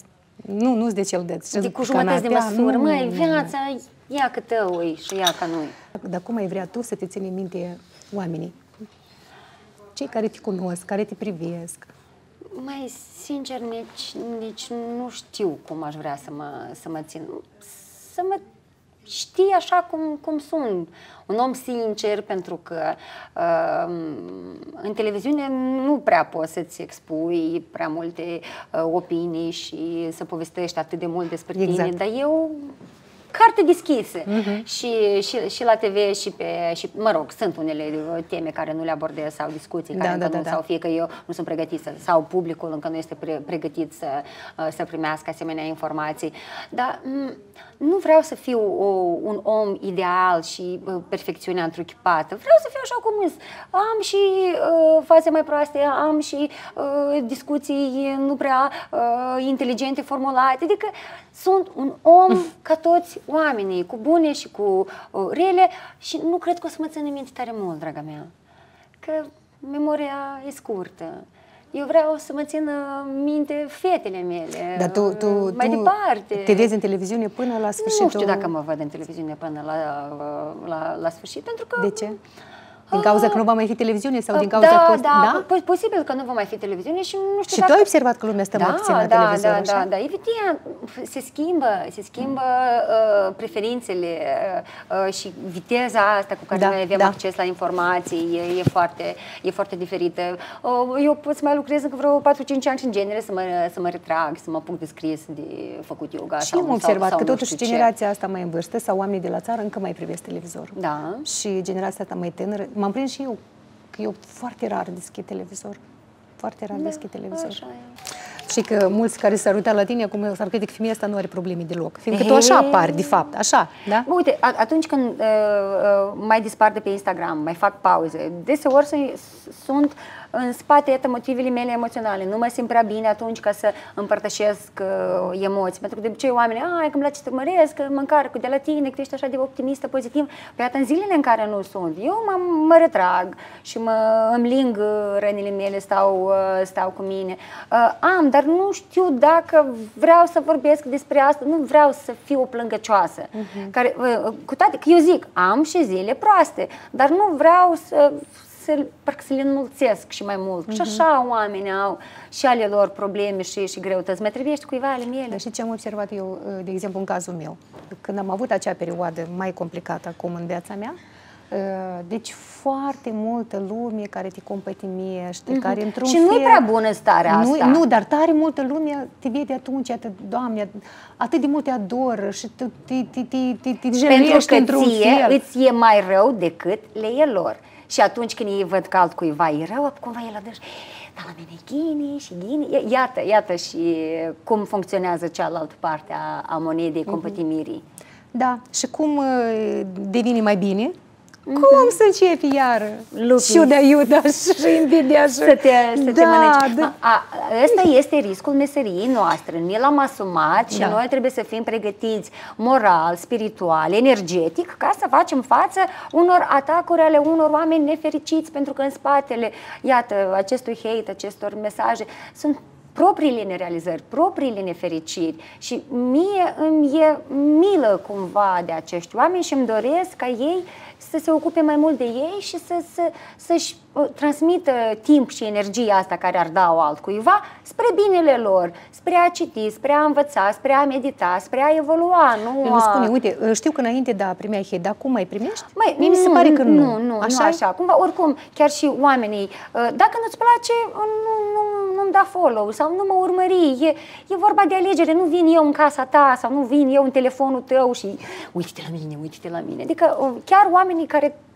S1: Nu, nu-s de cel de
S2: De cu jumătăți de
S1: canapea,
S2: măsură.
S1: nu,
S2: Mai,
S1: nu, nu.
S2: viața ia că tău e și ia ca noi.
S1: Dar cum ai vrea tu să te ții minte oamenii? Cei care te cunosc, care te privesc.
S2: Mai sincer, nici, nici nu știu cum aș vrea să mă, să mă țin. Să mă știi așa cum, cum sunt. Un om sincer, pentru că uh, în televiziune nu prea poți să-ți expui prea multe uh, opinii și să povestești atât de mult despre
S1: Exact.
S2: tine, dar eu carte deschise. Și, și, și la TV și pe, și, mă rog, sunt unele uh, teme care nu le abordez sau discuții
S1: Da,
S2: care
S1: da,
S2: încă
S1: da,
S2: nu,
S1: da.
S2: sau fie că eu nu sunt pregătit să, sau publicul încă nu este pre, pregătit să, uh, să primească asemenea informații. Dar m, nu vreau să fiu o, un om ideal și uh, perfecțiunea întruchipată. Vreau să fiu așa cum sunt. Am și uh, faze mai proaste, am și uh, discuții nu prea uh, inteligente formulate. Adică sunt un om ca toți oamenii, cu bune și cu uh, rele și nu cred că o să mă țină minte tare mult, draga mea. Că memoria e scurtă. Eu vreau să mă țină minte fetele mele.
S1: Dar tu, tu,
S2: mai
S1: tu
S2: departe.
S1: te vezi în televiziune până la sfârșitul...
S2: Nu știu dacă mă văd în televiziune până la, la, la sfârșit, pentru că...
S1: De ce? Din cauza că nu va mai fi televiziune sau din
S2: da,
S1: cauza că...
S2: da, po- posibil că nu va mai fi televiziune și nu știu
S1: Și
S2: dacă...
S1: tu ai observat că lumea stă mai
S2: da,
S1: puțin la
S2: da,
S1: televizor,
S2: da,
S1: așa?
S2: da, da, evident, se schimbă, se schimbă uh, preferințele uh, uh, și viteza asta cu care
S1: Da,
S2: noi avem
S1: da.
S2: acces la informații e, e, foarte, e foarte diferită. Uh, eu pot să mai lucrez încă vreo 4-5 ani și în genere să mă, să mă retrag, să mă apuc de scris, de făcut yoga
S1: Și
S2: sau,
S1: eu am
S2: sau,
S1: observat
S2: sau
S1: că
S2: nu
S1: totuși
S2: știu ce.
S1: generația asta mai în vârstă sau oamenii de la țară încă mai privesc televizorul.
S2: Da.
S1: Și generația asta mai tânără, m-am prins și eu că eu foarte rar deschid televizor. Foarte rar deschid televizor.
S2: Așa e.
S1: Și că mulți care s-ar uita la tine acum s-ar crede că femeia asta nu are probleme deloc. Fiindcă tu așa
S2: Ei.
S1: apari, de fapt, așa, da?
S2: Bă, Uite, a- atunci când uh, uh, mai dispar de pe Instagram, mai fac pauze, deseori sunt- sunt în spate, iată, motivele mele emoționale. Nu mă simt prea bine atunci ca să împărtășesc uh, emoții. Pentru că de obicei oamenii, ai, că îmi place să te urmăresc, că mă încarc de la tine, că tu ești așa de optimistă, pozitiv. Păi iată, în zilele în care nu sunt, eu mă, mă retrag și mă îmi ling uh, rănile mele, stau, uh, stau cu mine. Uh, am, dar nu știu dacă vreau să vorbesc despre asta, nu vreau să fiu o plângăcioasă. Care, uh, cu toate că eu zic, am și zile proaste, dar nu vreau să să, parcă să le înmulțesc și mai mult. Și așa oamenii au și ale lor probleme și, și greutăți. Mai trebuie cuiva ale mele.
S1: Dar și ce am observat eu, de exemplu, în cazul meu, când am avut acea perioadă mai complicată acum în viața mea, deci foarte multă lume care te compătimește, care într-un
S2: Și nu-i
S1: fel...
S2: prea bună starea
S1: nu,
S2: asta.
S1: Nu, dar tare multă lume te vede atunci, atât, Doamne, atât de mult te adoră și te, te, te, te, te, te
S2: Pentru
S1: jelești
S2: că
S1: într-un
S2: ție
S1: fel.
S2: îți e mai rău decât le e lor. Și atunci când ei văd că altcuiva e rău, cumva el adă dar la mine e ghini și ghini. Iată, iată și cum funcționează cealaltă parte a, a monedei
S1: Mhm.
S2: compătimirii.
S1: Da, și cum uh, devine mai bine? Cum să începi iară?
S2: Lupii.
S1: Șiuda, iuda și invidia și...
S2: Să te, să te
S1: da,
S2: mănânci.
S1: Da,
S2: A, a, ăsta este riscul meseriei noastre. Ni l-am asumat și
S1: Da.
S2: noi trebuie să fim pregătiți moral, spiritual, energetic ca să facem față unor atacuri ale unor oameni nefericiți pentru că în spatele, iată, acestui hate, acestor mesaje sunt propriile nerealizări, propriile nefericiri și mie îmi e milă cumva de acești oameni și îmi doresc ca ei să se ocupe mai mult de ei și să, să, să-și uh, transmită timp și energia asta care ar da-o altcuiva spre binele lor, spre a citi, spre a învăța, spre a medita, spre a evolua. Nu
S1: Nu
S2: a...
S1: spune, uite, știu că înainte da primeai hate, dar acum mai primești?
S2: Mai,
S1: Mie mi se pare că nu.
S2: Nu, nu,
S1: așa
S2: nu
S1: e?
S2: așa. Cumva, oricum, chiar și oamenii, uh, dacă nu-ți place, uh, nu, nu, nu-mi da follow sau nu mă urmări. E, e vorba de alegere. Nu vin eu în casa ta sau nu vin eu în telefonul tău și uite-te la mine, uite-te la mine. Adică uh, chiar oamenii care uh,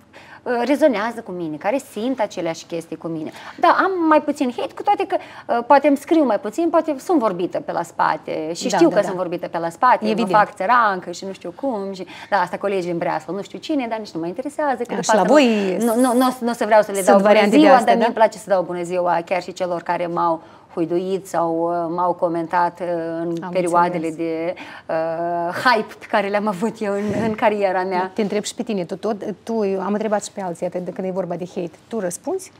S2: rezonează cu mine, care simt aceleași chestii cu mine. Da, am mai puțin hate, cu toate că uh, poate îmi scriu mai puțin, poate sunt vorbită pe la spate și
S1: Da,
S2: știu
S1: da,
S2: că
S1: da.
S2: sunt vorbită pe la spate,
S1: Evident.
S2: mă fac țărancă și nu știu cum și da, asta colegii în breaslă, nu știu cine, dar nici nu mă interesează. Că
S1: Da,
S2: după
S1: și la
S2: asta
S1: voi
S2: nu, nu, nu, nu o să vreau să le
S1: sunt
S2: dau bună
S1: variante de
S2: ziua,
S1: astea,
S2: dar mie
S1: da?
S2: îmi place să dau bună ziua chiar și celor care m-au huiduit sau uh, m-au comentat uh, în
S1: Am
S2: perioadele
S1: înțeles.
S2: de uh, hype pe care le-am avut eu în, în cariera mea.
S1: Te întreb și pe tine, tu tot, tu, am întrebat și pe alții, atât de când e vorba de hate, tu răspunzi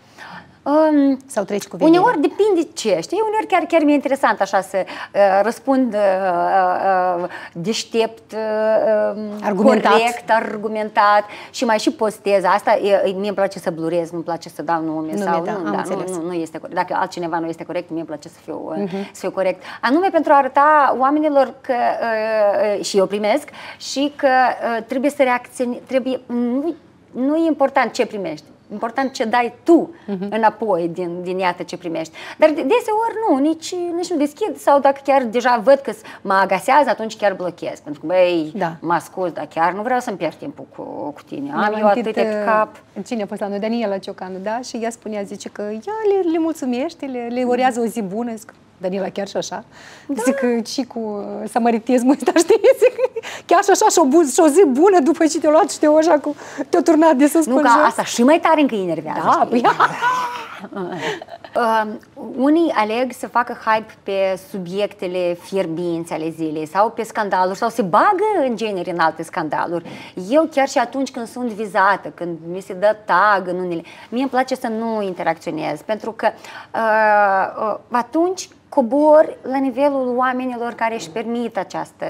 S2: Um,
S1: sau treci cu vederea?
S2: Uneori depinde ce știi, uneori chiar, chiar mi-e interesant așa să uh, răspund uh, uh, deștept, uh, um,
S1: Argumentat.
S2: corect, argumentat și mai și postez. Asta e, mie îmi place să blurez, nu-mi place să dau nume
S1: Nume,
S2: sau
S1: da,
S2: nu,
S1: am
S2: da, nu,
S1: înțeles.
S2: nu, nu este corect. Dacă altcineva nu este corect, mie îmi place să fiu, uh, să fiu corect. Anume pentru a arăta oamenilor că uh, uh, și eu primesc și că uh, trebuie să reacționezi, trebuie, nu, nu e important ce primești. Important ce dai tu înapoi din, din iată ce primești. Dar de- deseori nu, nici, nici nu deschid sau dacă chiar deja văd că s- mă agasează, atunci chiar blochez. Pentru că, băi,
S1: Da.
S2: mă scuz, dar chiar nu vreau să-mi pierd timpul cu, cu tine. Am
S1: Mi-am
S2: eu
S1: amintit,
S2: atâtea pe
S1: uh,
S2: cap.
S1: Cine a fost la noi? Daniela Ciocanu, da? Și ea spunea, zice că ea le, le mulțumește, le, le urează o zi bună. Zic, Daniela chiar și așa. Da. Zic că și cu uh, samaritismul ăsta, știi? Zic, chiar și așa și o, bu- și o zi bună după ce te-a luat și te-a așa cu, te-a turnat de sus
S2: Nu,
S1: până
S2: că
S1: jos.
S2: asta și mai tare încă îi enervează.
S1: Da,
S2: știi?
S1: păi,
S2: Uh, unii aleg să facă hype pe subiectele fierbinți ale zilei sau pe scandaluri sau se bagă în genere în alte scandaluri. Eu chiar și atunci când sunt vizată, când mi se dă tag în unele, mie îmi place să nu interacționez pentru că uh, uh, atunci cobor la nivelul oamenilor care își permit această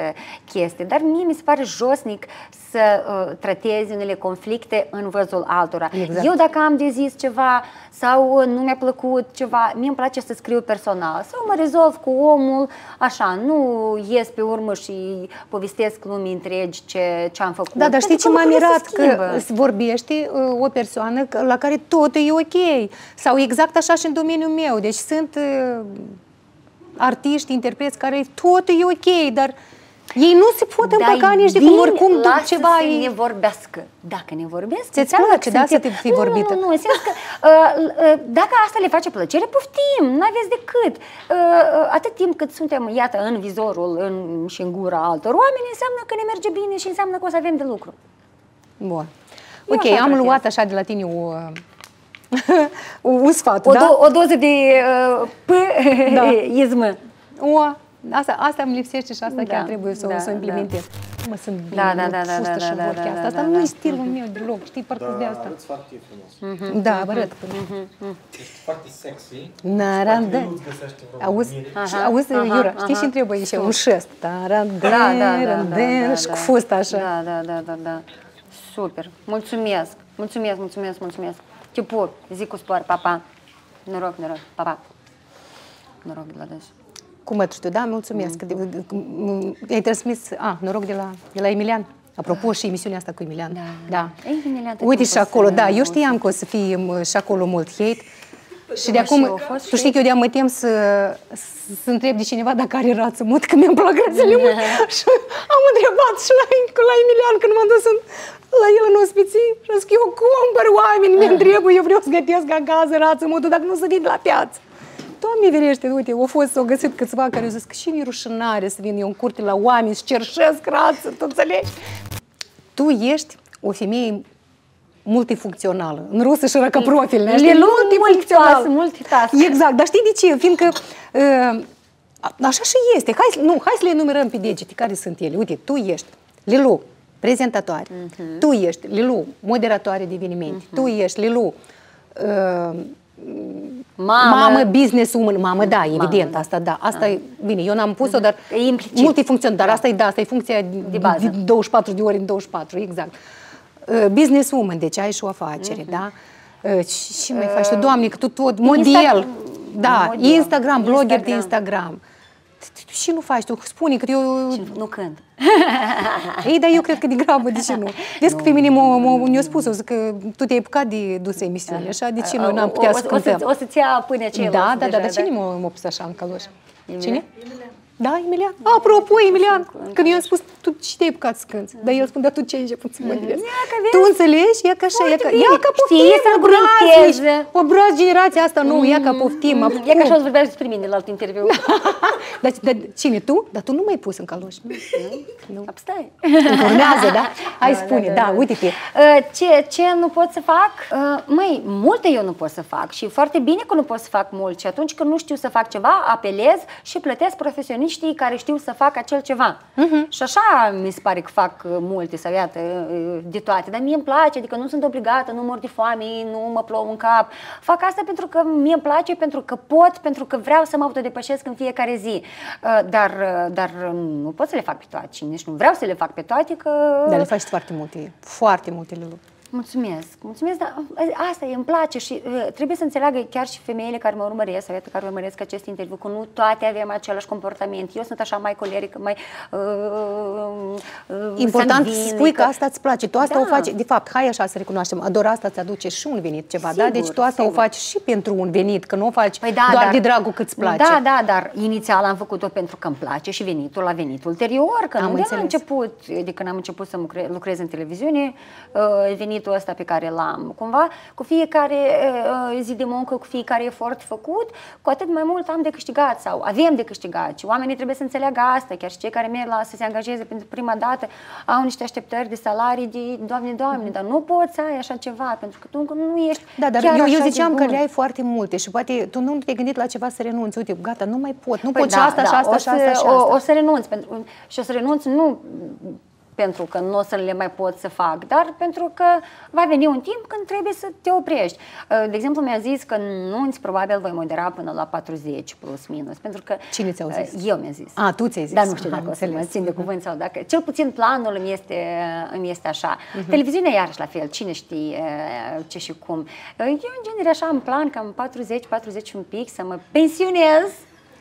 S2: chestie. Dar mie mi se pare josnic să uh, tratezi unele conflicte în văzul altora.
S1: Exact.
S2: Eu dacă am de zis ceva sau uh, nu mi-a plăcut ceva, mie îmi place să scriu personal sau mă rezolv cu omul așa, nu ies pe urmă și povestesc lumii întregi ce, ce am făcut.
S1: Da, dar știi
S2: Pentru
S1: ce
S2: că
S1: m-a
S2: lucrurile
S1: mirat?
S2: se schimbă.
S1: Că îți vorbește uh, o persoană că- la care tot e ok. Sau exact așa și în domeniul meu. Deci sunt uh, artiști, interpreți care tot e ok, dar ei nu se pot împăca
S2: Dar
S1: nici de
S2: din
S1: cum oricum după
S2: lasă
S1: ceva
S2: să
S1: e...
S2: ne vorbească. Dacă ne vorbesc,
S1: Ți-ți
S2: înseamnă
S1: place,
S2: că
S1: da, să
S2: suntem-
S1: te fi
S2: nu,
S1: vorbită?
S2: Nu, nu, nu, înseamnă că uh, uh, dacă asta le face plăcere, poftim, n-aveți decât. Uh, uh, atât timp cât suntem, iată, în vizorul în, și în gura altor oameni, înseamnă că ne merge bine și înseamnă că o să avem de lucru.
S1: Bun.
S2: Eu
S1: Ok,
S2: așa
S1: am
S2: tratez.
S1: luat așa de la tine o, un sfat,
S2: O,
S1: da?
S2: do- o doză de uh,
S1: Da.
S2: p-ism.
S1: O, asta, asta îmi lipsește și asta
S2: Da,
S1: chiar trebuie să,
S2: da,
S1: o să o
S2: da.
S1: implementez. Mă sunt bine,
S2: Da, da,
S1: cu
S2: da, da,
S1: fustă
S2: da,
S1: și
S2: da,
S1: vodka
S2: da,
S1: asta.
S2: da,
S1: Asta
S2: da,
S1: nu
S2: da.
S1: e stilul meu deloc, știi, parcă de asta.
S3: arăți foarte frumos.
S2: Mhm.
S1: Da, arăt.
S3: Ești foarte sexy.
S1: Narandă.
S3: Poate nu-ți găsește vreo
S1: Auzi,
S3: mire.
S1: și auzi,
S2: aha,
S1: Iura, știi
S2: aha.
S1: ce îmi trebuie și un șest. Tarandă,
S2: Da, da, da, da, da,
S1: și
S2: da.
S1: cu fusta așa.
S2: Da, da, da, da, da. Super. Mulțumesc. Mulțumesc, mulțumesc, mulțumesc. Te pup. Zi cu spor. Pa, pa. Noroc, noroc. Pa, pa. Noroc de la des.
S1: Cu mătru, da, mulțumesc.
S2: Mm.
S1: De- de- m- Ai transmis, a, noroc de la, de la Emilian. Apropo, și emisiunea asta cu Emilian.
S2: Da.
S1: da.
S2: Ei, Emilian, te
S1: Uite
S2: cum
S1: și
S2: poți
S1: acolo,
S2: să-
S1: da, eu știam că o să fie m, și acolo mult hate. Și de
S2: Da, și
S1: acum,
S2: eu a fost
S1: tu știi că eu de mă tem să, să întreb de cineva dacă are rață mult, că mi-am plac rațele mult. și am întrebat și la, la Emilian când m-am dus în, la el în ospiții și am zis că eu cumpăr oameni, mi întreabă, eu vreau să gătesc acasă rață mult, dacă nu să vin la piață. Doamne verește, uite, au fost, au găsit câțiva care au zis că și mi-e rușinare să vin eu în curte la oameni și cerșesc rață, tu înțelegi? Tu ești o femeie multifuncțională. În rusă și răcă profil, ne știi?
S2: Lilu, multitask, multitask.
S1: Exact, dar știi de ce? Fiindcă uh, a- așa și este. Hai, nu, hai să le enumerăm pe degete care sunt ele. Uite, tu ești Lilu, prezentatoare. Tu ești Lilu, moderatoare de evenimente. Tu ești Lilu, uh,
S2: Mamă.
S1: mamă business woman, mamă, da,
S2: Mamă,
S1: evident,
S2: da.
S1: asta da. Asta e, bine, eu n-am pus-o, dar
S2: E implicit.
S1: multifuncțional, dar asta e, da, asta e funcția
S2: De bază.
S1: 24 de ori în 24, exact. Uh, business woman, deci ai și o afacere, da? Uh, și, și mai faci tu, doamne, că tu tot, model,
S2: Insta-
S1: da,
S2: model,
S1: Instagram, blogger de
S2: Instagram.
S1: Instagram. Și nu faci tu, spune că eu...
S2: Nu când.
S1: Ei, dar eu cred că degrabă, de ce nu? Vezi că pe mine m-a- m-a- ne-a spus, o zic că tu te-ai apucat de dus emisiune, așa, de ce noi n-am putea
S2: o,
S1: să
S2: o, o, să,
S1: cântăm?
S2: o să-ți ia până
S1: Da,
S2: ceilalți
S1: da, da,
S2: deja,
S1: dar cine m-a, m-a pus așa în caloș?
S2: Emilian?
S1: Cine? Da, Emilian. Apropo, Emilian, când eu am spus, tu ce te-ai apucat să cânti? Dar el spune, dar tu ce ai început să mă
S2: Ia că
S1: Tu
S2: vezi?
S1: înțelegi? Ia că așa, ia
S2: Foarte
S1: că,
S2: bine.
S1: ia că
S2: Știi,
S1: poftim,
S2: să
S1: obrazi,
S2: argumenteze.
S1: obrazi generația asta, nu, ia că poftim.
S2: Mm,
S1: acum.
S2: E ca așa o să vorbeai despre mine la alt interviu.
S1: dar, dar, cine, tu? Dar tu nu m-ai pus în caloș. Nu.
S2: Stai.
S1: Urmează, da? Hai spune, da, uite-te.
S2: Uh, Ce, ce nu pot să fac? Uh, Măi, multe eu nu pot să fac și foarte bine că nu pot să fac mult și atunci când nu știu să fac ceva, apelez și plătesc profesioniștii care știu să facă acel ceva. Și așa mi se pare că fac uh, multe sau iată uh, de toate, dar mie îmi place, adică nu sunt obligată, nu mor de foame, nu mă plouă în cap. Fac asta pentru că mie îmi place, pentru că pot, pentru că vreau să mă autodepășesc în fiecare zi. Uh, Dar, uh, dar nu pot să le fac pe toate și nici nu vreau să le fac pe toate că...
S1: Dar le faci foarte multe, foarte multe lucruri.
S2: Mulțumesc, mulțumesc, dar uh, asta e, îmi place și uh, trebuie să înțeleagă chiar și femeile care mă urmăresc, sau iată, care urmăresc acest interviu, că nu toate avem același comportament. Eu sunt așa mai colerică, mai uh, uh,
S1: Important
S2: sanguinică.
S1: spui că asta îți place. Tu asta
S2: Da.
S1: o faci, de fapt, hai așa să recunoaștem, ador asta îți aduce și un venit ceva, da?
S2: Sigur,
S1: Deci tu asta
S2: sigur.
S1: o faci și pentru un venit, că nu o faci
S2: Păi da,
S1: doar
S2: dar,
S1: de dragul că îți place.
S2: Da, da, dar inițial am făcut-o pentru că îmi place și venitul la venit ulterior, că
S1: Am
S2: nu de la
S1: înțeles.
S2: început, de când am început să lucre- lucrez în televiziune, uh, venitul ăsta pe care l-am cumva, cu fiecare uh, zi de muncă, cu fiecare efort făcut, cu atât mai mult am de câștigat sau avem de câștigat și oamenii trebuie să înțeleagă asta, chiar și cei care merg la să se angajeze pentru prima dată au niște așteptări de salarii de, doamne, doamne, dar nu poți să ai așa ceva, pentru că tu încă nu ești
S1: Da, dar
S2: chiar
S1: eu, eu
S2: așa de
S1: ziceam că
S2: bun.
S1: le ai foarte multe și poate tu nu te-ai gândit la ceva să renunți. Uite, gata, nu mai pot, nu
S2: Păi
S1: pot și asta, și asta,
S2: o
S1: și asta,
S2: să,
S1: și
S2: o,
S1: asta.
S2: o să renunț pentru, și o să renunț nu pentru că nu o să le mai pot să fac, dar pentru că va veni un timp când trebuie să te oprești. Uh, De exemplu, mi-a zis că nunți probabil voi modera până la 40 plus minus, pentru că
S1: Cine ți-au zis?
S2: uh, Eu mi-a zis.
S1: A, tu ți-ai zis.
S2: Dar nu știu
S1: Aha,
S2: dacă o să mă
S1: înțeles.
S2: țin de cuvânt sau dacă... Cel puțin planul îmi este, îmi este așa.
S1: Mhm.
S2: Televiziunea iarăși la fel, cine știe uh, ce și cum. Uh, Eu în genere așa am plan cam 40, 40 un pic să mă pensionez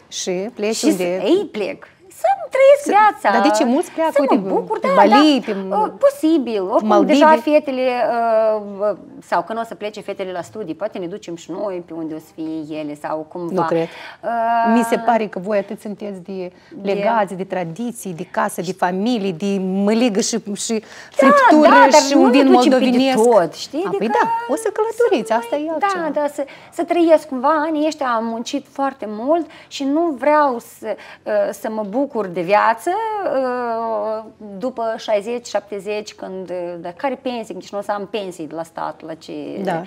S1: Și pleci
S2: și
S1: unde...
S2: să, ei plec. Să-mi trăiesc
S1: Să-
S2: viața.
S1: dar de ce mulți pleacă?
S2: Să
S1: Uite,
S2: mă bucur, da,
S1: Bali,
S2: da.
S1: pe-
S2: Uh, Posibil. Oricum,
S1: Maldive.
S2: deja fetele, uh, uh, sau când o să plece fetele la studii, poate ne ducem și noi pe unde o să fie ele sau cumva.
S1: Nu cred.
S2: Uh,
S1: Mi se pare că voi atât sunteți de legați, de tradiții, de casă, de familie, de măligă și, și friptură
S2: da, dar
S1: și
S2: nu
S1: un
S2: ne
S1: vin
S2: ducem pe
S1: moldovinesc.
S2: de tot, știi?
S1: A, păi
S2: Adică
S1: da, o să călătoriți,
S2: să
S1: asta
S2: mai-
S1: e altceva.
S2: Da, da, să, să trăiesc cumva. Anii ăștia am muncit foarte mult și nu vreau să, uh, să mă bucur de viață uh, după 60-70, când, uh, dar care pensii, nici nu o să am pensii de la stat, la ce...
S1: Da.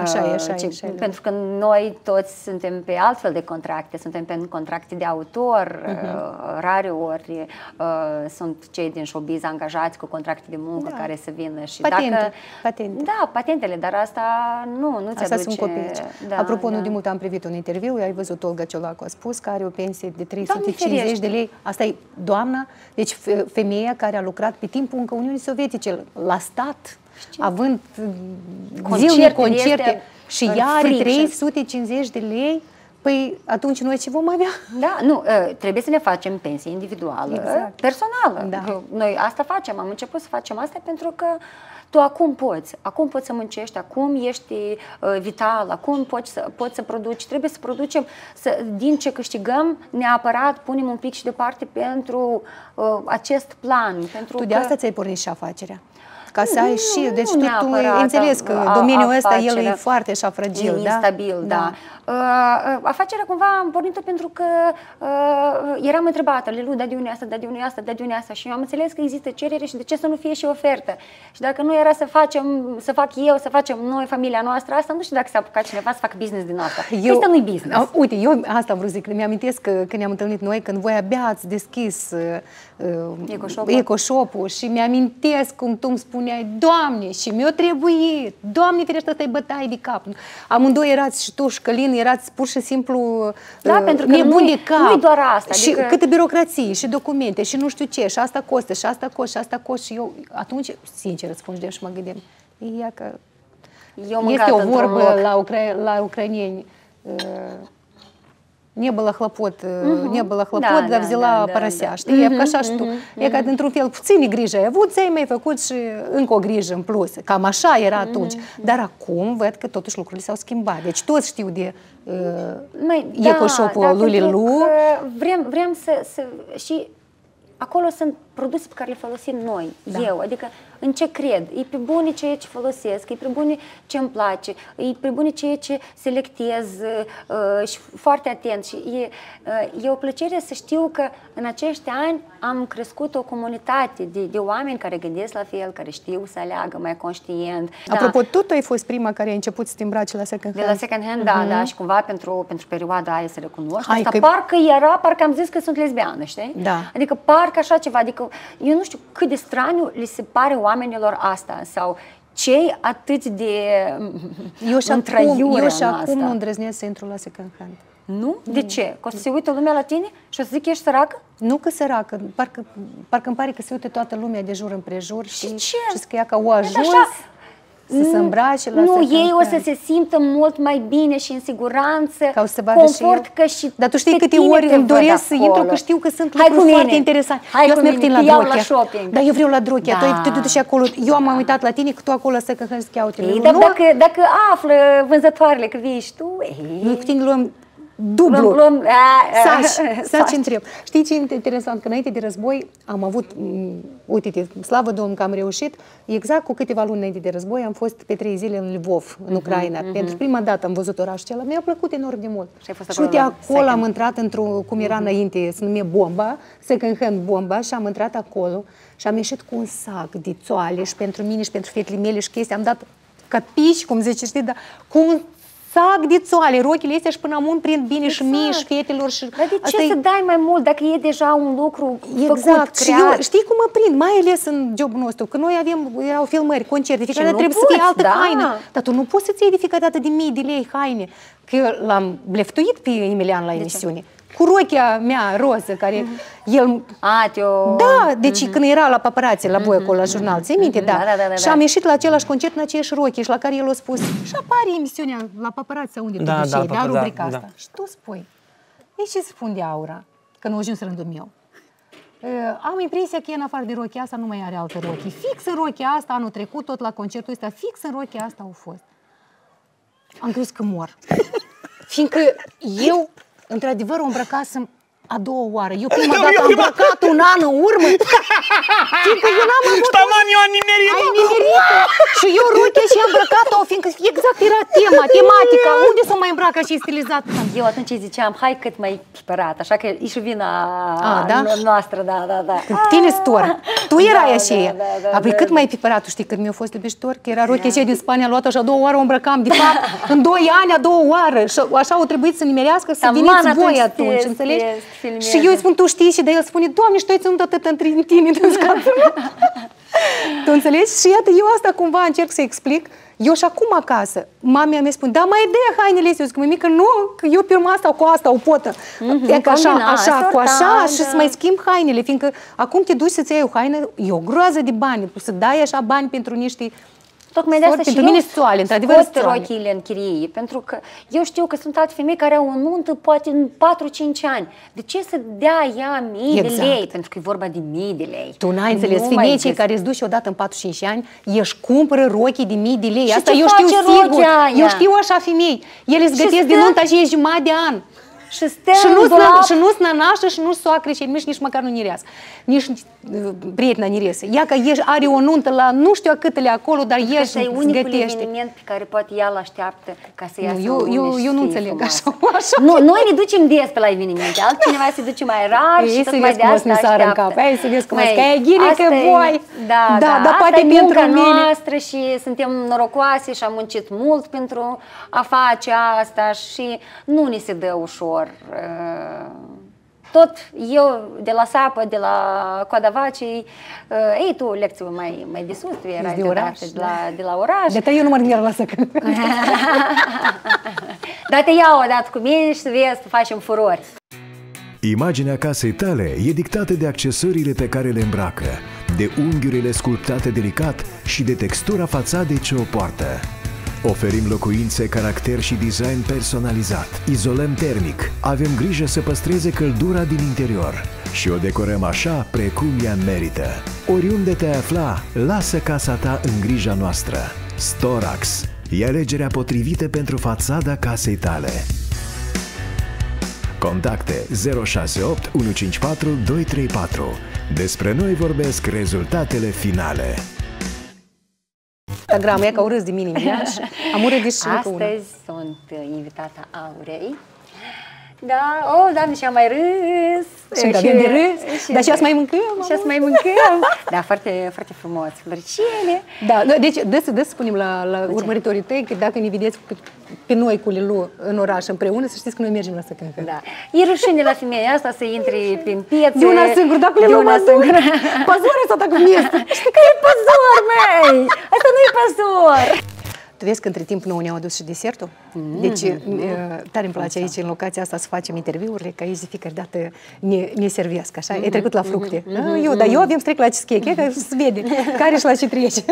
S1: Așa e,
S2: uh,
S1: așa e,
S2: ce-
S1: așa e, da.
S2: Pentru că noi toți suntem pe altfel de contracte, suntem pe contracte de autor,
S1: Mhm.
S2: uh, rare ori uh, sunt cei din showbiz angajați cu contracte de muncă
S1: Da.
S2: care să vină și
S1: Patente,
S2: dacă...
S1: patente.
S2: Da, patentele, dar asta nu, nu ți
S1: Asta
S2: aduce...
S1: sunt copii.
S2: Da,
S1: Apropo,
S2: da.
S1: nu de mult am privit un interviu, ai văzut Olga Ciolacu a spus că are o pensie de
S2: Doamne
S1: 350 de
S2: ferește!
S1: lei. Asta e doamna, deci fe- femeia care a lucrat pe timpul încă Uniunii Sovietice la stat, având
S2: Concerte,
S1: zilnic concerte
S2: este
S1: și
S2: în
S1: ea are
S2: fric și-
S1: 350 de lei, păi atunci noi ce vom avea?
S2: Da, nu, uh, trebuie să ne facem pensie individuală,
S1: Exact.
S2: personală.
S1: Da.
S2: Noi asta facem, am început să facem asta pentru că tu acum poți, acum poți să muncești, acum ești uh, vital, acum poți să, poți să produci, trebuie să producem, să, din ce câștigăm, neapărat punem un pic și deoparte pentru uh, acest plan. Pentru
S1: Tu de
S2: că,
S1: asta ți-ai pornit și afacerea. Ca să ai
S2: Nu,
S1: și,
S2: nu
S1: deci tu, tu
S2: neapărat
S1: înțeles că
S2: a-
S1: domeniul ăsta, el e
S2: afacerea.
S1: foarte așa fragil,
S2: E
S1: da?
S2: instabil, da. Uh, uh, afacerea cumva am pornit-o pentru că uh, eram întrebată, Lelu, da de unde asta, da de unde asta, da de unde asta și eu am înțeles că există cerere și de ce să nu fie și ofertă. Și dacă nu era să facem, să fac eu, să facem noi, familia noastră, asta nu știu dacă s-a apucat cineva să facă business din asta. Asta nu-i business.
S1: A, Uite, eu asta am vrut să zic, mi-amintesc că când ne-am întâlnit noi, când voi abia ați deschis uh, uh,
S2: Ecoshop-ul.
S1: ecoshop-ul și mi-amintesc cum tu îmi spuneai spuneai, Doamne, și mi-a trebuit, Doamne, ferește, asta e bătaie de cap. Amândoi erați și tu și Șcălin, erați pur și simplu
S2: Da,
S1: uh,
S2: pentru că
S1: nebuni
S2: nu-i-
S1: de cap.
S2: nu-i doar asta,
S1: Și
S2: adică-
S1: câte birocrații și documente și nu știu ce, și asta costă, și asta costă, și asta costă. Și eu atunci, sincer, îți spun și mă gândeam, ia că
S2: Eu am mâncat
S1: este o
S2: într-un
S1: vorbă
S2: loc.
S1: la, ucra- la ucranieni. uh, Не было хлопот, uh не было hlăpot,
S2: Da,
S1: dar
S2: da,
S1: взяла
S2: da, da,
S1: părăsea.
S2: da.
S1: Știi? E ca așa și tu. E ca dintr-un fel puțini grijă ai avut, ți-ai mai făcut și încă o grijă în plus. Cam așa era atunci. Dar acum văd că totuși lucrurile s-au schimbat. Deci toți știu de uh,
S2: Măi,
S1: ecoshop-ul
S2: da,
S1: lui
S2: pentru
S1: Lilu.
S2: că Vrem, vrem să, să... Și acolo sunt produse pe care le folosim noi,
S1: Da.
S2: eu. Adică în ce cred. E pe bune ceea ce folosesc, e pe bune ce îmi place, e pe bune ceea ce selectez uh, și foarte atent. Și e, uh, e o plăcere să știu că în acești ani am crescut o comunitate de, de oameni care gândesc la fel, care știu să aleagă mai conștient.
S1: Apropo, tu, tu ai fost prima care a început să te îmbraci la second
S2: De
S1: hand.
S2: la second hand, da, da, și cumva pentru, pentru perioada aia să recunosc.
S1: Mhm. Hai
S2: Asta
S1: că-
S2: parcă era, parcă am zis că sunt lesbiană, știi?
S1: Da.
S2: Adică parcă așa ceva, adică eu nu știu cât de straniu li se pare oamenilor asta sau cei atât de
S1: Eu și acum,
S2: întrăiure
S1: eu și
S2: în
S1: acum
S2: asta.
S1: nu îndrăznesc să intru la second hand.
S2: Nu? De ce? Că o să se uită lumea la tine și o să zic ești săracă?
S1: Nu că săracă, parcă, parcă îmi pare că se uită toată lumea de jur împrejur și,
S2: ce?
S1: și că ea ca o ajuns
S2: așa,
S1: să se îmbrace la
S2: Nu,
S1: second
S2: ei o să
S1: hand.
S2: se simtă mult mai bine și în siguranță,
S1: Ca o să vadă și
S2: confort
S1: eu.
S2: că și
S1: Dar tu știi
S2: pe
S1: câte
S2: tine
S1: ori
S2: te
S1: îmi
S2: văd
S1: doresc să intru,
S2: acolo.
S1: că știu că sunt
S2: Hai
S1: lucruri
S2: cu mine.
S1: foarte interesante.
S2: Hai
S1: eu
S2: cu
S1: să merg
S2: mine,
S1: la
S2: te iau
S1: Drochea.
S2: la shopping.
S1: Da, eu vreau la Drochea,
S2: Da.
S1: tu te duci acolo. Eu am uitat la tine că tu acolo să că zic, ia uite,
S2: Ei,
S1: nu,
S2: dar
S1: nu,
S2: dacă, dacă află vânzătoarele că vii și tu, ei,
S1: noi cu tine luăm dublu.
S2: luăm, luăm, a, a,
S1: Saci, saci întreb. Știi ce e interesant? Că înainte de război am avut, m, uite slavă Domnului că am reușit, exact cu câteva luni înainte de război am fost pe trei zile în Lvov, în Ucraina. Pentru prima dată am văzut orașul acela. Mi-a plăcut enorm de mult.
S2: Și ai fost
S1: Și
S2: acolo
S1: uite,
S2: la
S1: acolo
S2: second.
S1: am intrat într-o, cum era înainte, se numea bomba, second hand bomba și am intrat acolo și am ieșit cu un sac de țoale și pentru mine și pentru fetele mele și chestii. Am dat capici, cum zice, știi, dar cu un sac de țoale, rochile astea și până am prind bine și mie și fetelor și...
S2: Dar de ce
S1: asta e-
S2: să dai mai mult dacă e deja un lucru
S1: Exact.
S2: făcut,
S1: și
S2: creat?
S1: eu, știi cum mă prind, mai ales în jobul nostru, că noi avem, erau filmări, concerte, fiecare
S2: nu
S1: dată trebuie să fie
S2: poți,
S1: altă
S2: da.
S1: haină. Dar tu nu poți să-ți iei de fiecare dată de mii de lei haine. Că eu l-am bleftuit pe Emilian la emisiune. Cu rochia mea roză, care
S2: Mhm.
S1: el
S2: A, te-o...
S1: da, deci când era la paparație la voi acolo la jurnal, ți minte, da?
S2: Da, da, da, da,
S1: Și
S2: da.
S1: am ieșit la același concert în aceeași rochie și la care el a spus și apare emisiunea la paparație sau unde
S5: Da,
S1: tu
S5: da,
S1: duceai,
S5: la
S1: da,
S5: papa- da,
S1: rubrica
S5: da.
S1: asta. Și tu spui, ei ce spun de aura, că nu a ajuns rândul meu. Uh, am impresia că e în afară de rochia asta nu mai are altă rochie. Fix în rochia asta, anul trecut, tot la concertul ăsta, fix în rochia asta au fost. Am crezut că mor. Fiindcă eu, într-adevăr, o îmbrăcasem a doua oară. Eu prima dată am îmbrăcat un an în urmă. Fiindcă eu n-am avut...
S5: Ștaman, eu am nimerit
S1: Ai nimerit-o. Și eu rochia și am îmbrăcat-o, fiindcă exact era tema, tematica. Unde să mai îmbracă și stilizat?
S2: Eu atunci îi ziceam, hai cât mai piperat, așa că e și vina
S1: A, da?
S2: no- noastră, da, da, da.
S1: Tine stor. Tu erai
S2: Da,
S1: așa.
S2: da, da, da,
S1: Apoi
S2: da,
S1: cât
S2: da.
S1: mai piperat, tu știi, când mi-a fost iubiștor, că era rochia aceea din Spania, a luat-o și a doua oară o îmbrăcam. De fapt, în doi ani, a doua oară. Și așa au trebuit să nimerească, să
S2: Taman
S1: veniți
S2: atunci
S1: voi
S2: să
S1: atunci,
S2: te-
S1: înțelegi?
S2: Să te filmeze.
S1: Și eu îi spun, tu știi, și de el spune, Doamne, și tu ai ținut atât în tine, în scatul meu. Tu înțelegi? Și iată, eu asta cumva încerc să explic. Eu și acum acasă, mama mea spune, da, mai dă hainele astea. Eu zic, mămică, nu, că eu pe urmă asta cu asta o potă.
S2: Mhm,
S1: E că așa,
S2: combina,
S1: așa, cu așa
S2: sorta,
S1: și
S2: da.
S1: să mai schimb hainele, fiindcă acum te duci să-ți iei o haină, e o groază de bani, să dai așa bani pentru niște
S2: Tocmai de asta
S1: Foarte,
S2: și
S1: pentru
S2: eu
S1: mine soale, într-adevăr
S2: scot
S1: soale.
S2: rochile în chirie, pentru că eu știu că sunt alte femei care au o nuntă poate în 4-5 ani. De ce să dea ea mii
S1: Exact.
S2: de lei? Pentru că e vorba de mii de lei.
S1: Tu n-ai înțeles,
S2: Nu
S1: femeii
S2: mai
S1: cei
S2: găs-
S1: care îți duci odată în 45 ani, își cumpără rochii de mii de lei.
S2: Și
S1: Asta
S2: ce
S1: eu știu
S2: face
S1: sigur.
S2: rochia aia?
S1: Eu știu așa femei. Ele îți
S2: Și
S1: gătesc de
S2: stă-
S1: nunta și e jumătate de an.
S2: Și stă
S1: Și
S2: în
S1: nu-s
S2: dulap.
S1: na- și nu-s nănașă și nu-s soacră și nici, nici măcar nu nireasă. Nici uh, prietena niresă. Ea că e, are o nuntă la nu știu a câtele acolo, dar
S2: Că
S1: el
S2: ăsta e
S1: îți
S2: unicul
S1: gătește.
S2: eveniment pe care poate ea îl așteaptă ca să
S1: Nu,
S2: iasă
S1: eu-
S2: în lume
S1: eu-
S2: și
S1: eu
S2: să
S1: nu
S2: fie
S1: înțeleg
S2: frumoasă.
S1: așa- așa.
S2: Nu, noi ne ducem des pe la evenimente, altcineva se duce mai rar și
S1: Ei, să
S2: tocmai
S1: vezi
S2: de
S1: cum o
S2: asta
S1: să ne sară în
S2: așteaptă.
S1: cap. Ei, să vezi cum o să-
S2: Măi,
S1: că e ghine că
S2: asta e-
S1: voi.
S2: Da,
S1: Da,
S2: da,
S1: dar
S2: asta
S1: poate
S2: e
S1: pentru
S2: munca
S1: mine.
S2: noastră și suntem norocoase și am muncit mult pentru a face asta și nu ni se dă ușor. Uh, tot eu de la sapă, de la coada vacii, uh, ei tu lecții mai, mai de sus, tu erai
S1: de
S2: de,
S1: oraș,
S2: de, la, de la oraș.
S1: De eu nu mă gândeam la săcă.
S2: Dar te iau odată cu mine și să vezi, să facem furori.
S5: Imaginea casei tale e dictată de accesoriile pe care le îmbracă, de unghiurile sculptate delicat și de textura fațadei ce o poartă. Oferim locuințe, caracter și design personalizat. Izolăm termic. Avem grijă să păstreze căldura din interior și o decorăm așa precum ea merită. Oriunde te afla, lasă casa ta în grija noastră. Storax e alegerea potrivită pentru fațada casei tale. Contacte 068 154 234. Despre noi vorbesc rezultatele finale.
S1: Instagram, e ca urâs de mine în Iași. Am urât de și încă una.
S2: Astăzi sunt uh, invitata Aurei. Da, oh, doamne, și am mai râs.
S1: Și da, de râs. Dar și ați mai mâncăm.
S2: Și ați mai mâncăm. Da, foarte, foarte frumos. Floricele.
S1: Da, da, deci des, des spunem la, la urmăritorii tăi că dacă ne vedeți pe, pe noi cu Lilu în oraș împreună, să știți că noi mergem la Săcâncă.
S2: Da. E rușine la femeia asta să intri prin piețe.
S1: De una singură, dacă
S2: de
S1: Lilu
S2: una
S1: mă duc.
S2: singură.
S1: Păzor asta dacă mi este.
S2: Știi că e păzor, măi! Asta nu e păzor!
S1: Tu vezi că între timp nouă ne-au adus și desertul? Deci, mm, tare îmi place aici, în locația asta, să facem interviurile, că aici de fiecare dată ne, ne servesc, așa? E trecut la fructe. Ah, Eu, dar eu avem să trec la cheesecake, că se vede care și la ce trece.